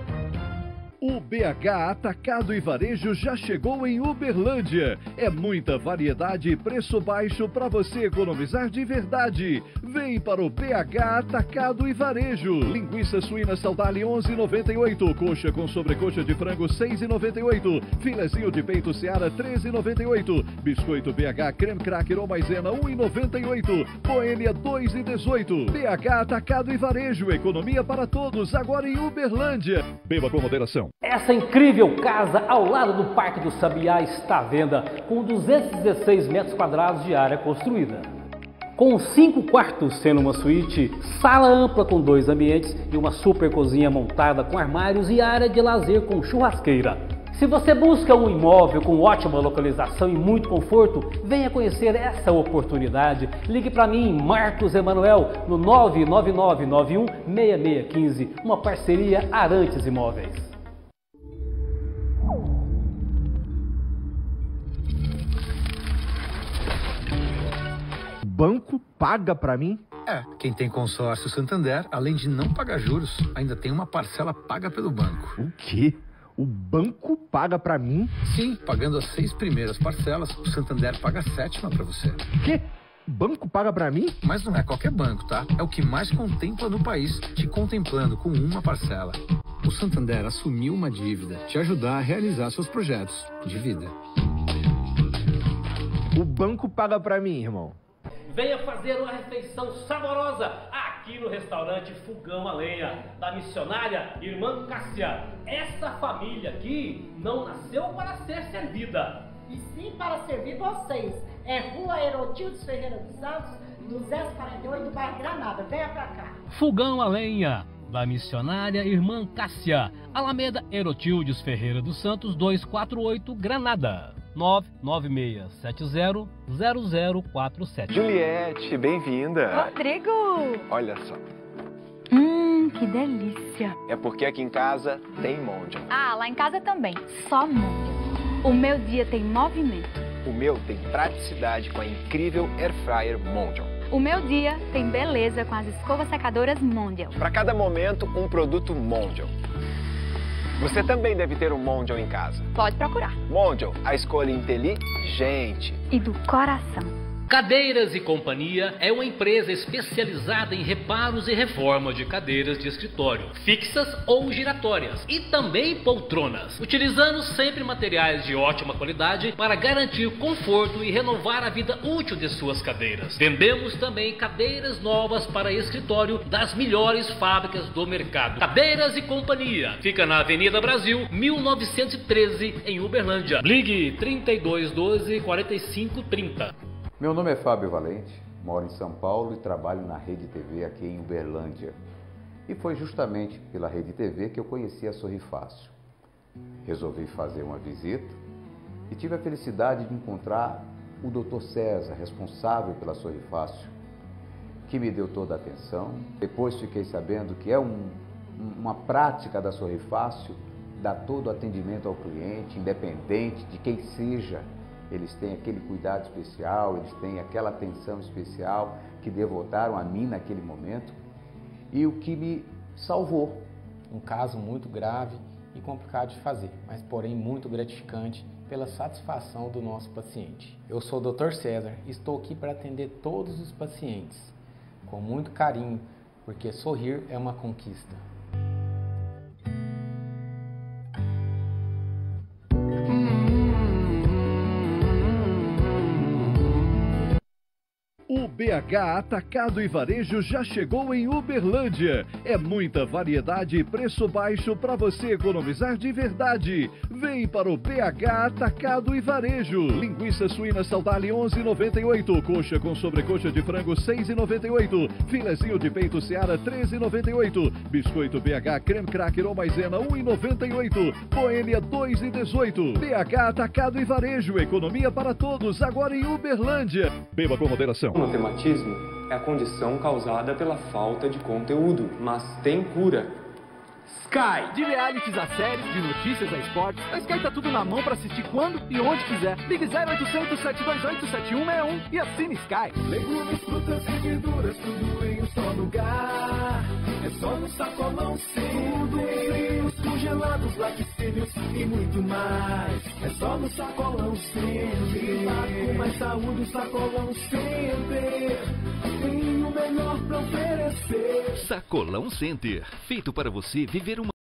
O BH Atacado e Varejo já chegou em Uberlândia. É muita variedade e preço baixo para você economizar de verdade. Vem para o BH Atacado e Varejo. Linguiça suína Saudale 11,98. Coxa com sobrecoxa de frango 6,98. Filezinho de peito Seara 13,98. Biscoito BH creme cracker ou maisena 1,98. Boêmia 2,18. BH Atacado e Varejo. Economia para todos agora em Uberlândia. Beba com moderação. Essa incrível casa ao lado do Parque do Sabiá está à venda com 216 metros quadrados de área construída. Com cinco quartos, sendo uma suíte, sala ampla com dois ambientes e uma super cozinha montada com armários e área de lazer com churrasqueira. Se você busca um imóvel com ótima localização e muito conforto, venha conhecer essa oportunidade. Ligue para mim, Marcos Emanuel, no 99991 6615, uma parceria Arantes Imóveis. Banco paga para mim? É, quem tem consórcio Santander, além de não pagar juros, ainda tem uma parcela paga pelo banco. O quê? O banco paga para mim? Sim, pagando as seis primeiras parcelas, o Santander paga a sétima para você. Quê? Banco paga para mim? Mas não é qualquer banco, tá? É o que mais contempla no país, te contemplando com uma parcela. O Santander assumiu uma dívida, te ajudar a realizar seus projetos de vida. O banco paga para mim, irmão. Venha fazer uma refeição saborosa aqui no restaurante Fogão a Lenha, da missionária Irmã Cássia. Essa família aqui não nasceu para ser servida. E sim para servir vocês. É Rua Herotildes Ferreira dos Santos, 248 do bairro Granada. Venha pra cá. Fogão a Lenha, da missionária Irmã Cássia, Alameda Erotildes Ferreira dos Santos, 248 Granada. 996700047. Juliette, bem-vinda. Rodrigo! Olha só. Hum, que delícia. É porque aqui em casa tem Mondial. Ah, lá em casa também. Só Mondial. O meu dia tem movimento. O meu tem praticidade com a incrível Air Fryer Mondial. O meu dia tem beleza com as escovas secadoras Mondial. Para cada momento, um produto Mondial. Você também deve ter um Mondial em casa. Pode procurar. Mondial, a escolha inteligente. E do coração. Cadeiras e Companhia é uma empresa especializada em reparos e reforma de cadeiras de escritório, fixas ou giratórias, e também poltronas, utilizando sempre materiais de ótima qualidade para garantir conforto e renovar a vida útil de suas cadeiras. Vendemos também cadeiras novas para escritório das melhores fábricas do mercado. Cadeiras e Companhia fica na Avenida Brasil, 1913, em Uberlândia. Ligue 3212 4530. Meu nome é Fábio Valente, moro em São Paulo e trabalho na Rede TV aqui em Uberlândia. E foi justamente pela Rede TV que eu conheci a Sorri Fácil. Resolvi fazer uma visita e tive a felicidade de encontrar o Dr. César, responsável pela Sorri Fácil, que me deu toda a atenção. Depois fiquei sabendo que é um, uma prática da Sorri Fácil dar todo o atendimento ao cliente, independente de quem seja eles têm aquele cuidado especial, eles têm aquela atenção especial que devotaram a mim naquele momento. E o que me salvou. Um caso muito grave e complicado de fazer, mas porém muito gratificante pela satisfação do nosso paciente. Eu sou o Dr. César e estou aqui para atender todos os pacientes com muito carinho, porque sorrir é uma conquista. BH Atacado e Varejo já chegou em Uberlândia. É muita variedade e preço baixo para você economizar de verdade. Vem para o BH Atacado e Varejo. Linguiça suína Saudale 11,98. Coxa com sobrecoxa de frango 6,98. Filezinho de peito Seara 13,98. Biscoito BH creme cracker ou maisena 1,98. Boêmia 2,18. BH Atacado e Varejo. Economia para todos agora em Uberlândia. Beba com moderação reumatismo é a condição causada pela falta de conteúdo, mas tem cura. Sky. De realities a séries, de notícias a esportes, a Sky tá tudo na mão pra assistir quando e onde quiser. Ligue 0800 728 7161 e assine Sky. Legumes, frutas e verduras, tudo em um só lugar. É só no sacolão sim. Tudo em congelados, laticínios e muito mais. É só no sacolão sempre. Lá com mais saúde, o sacolão sempre. Tem o melhor pra oferecer. Sacolão Center, feito para você viver uma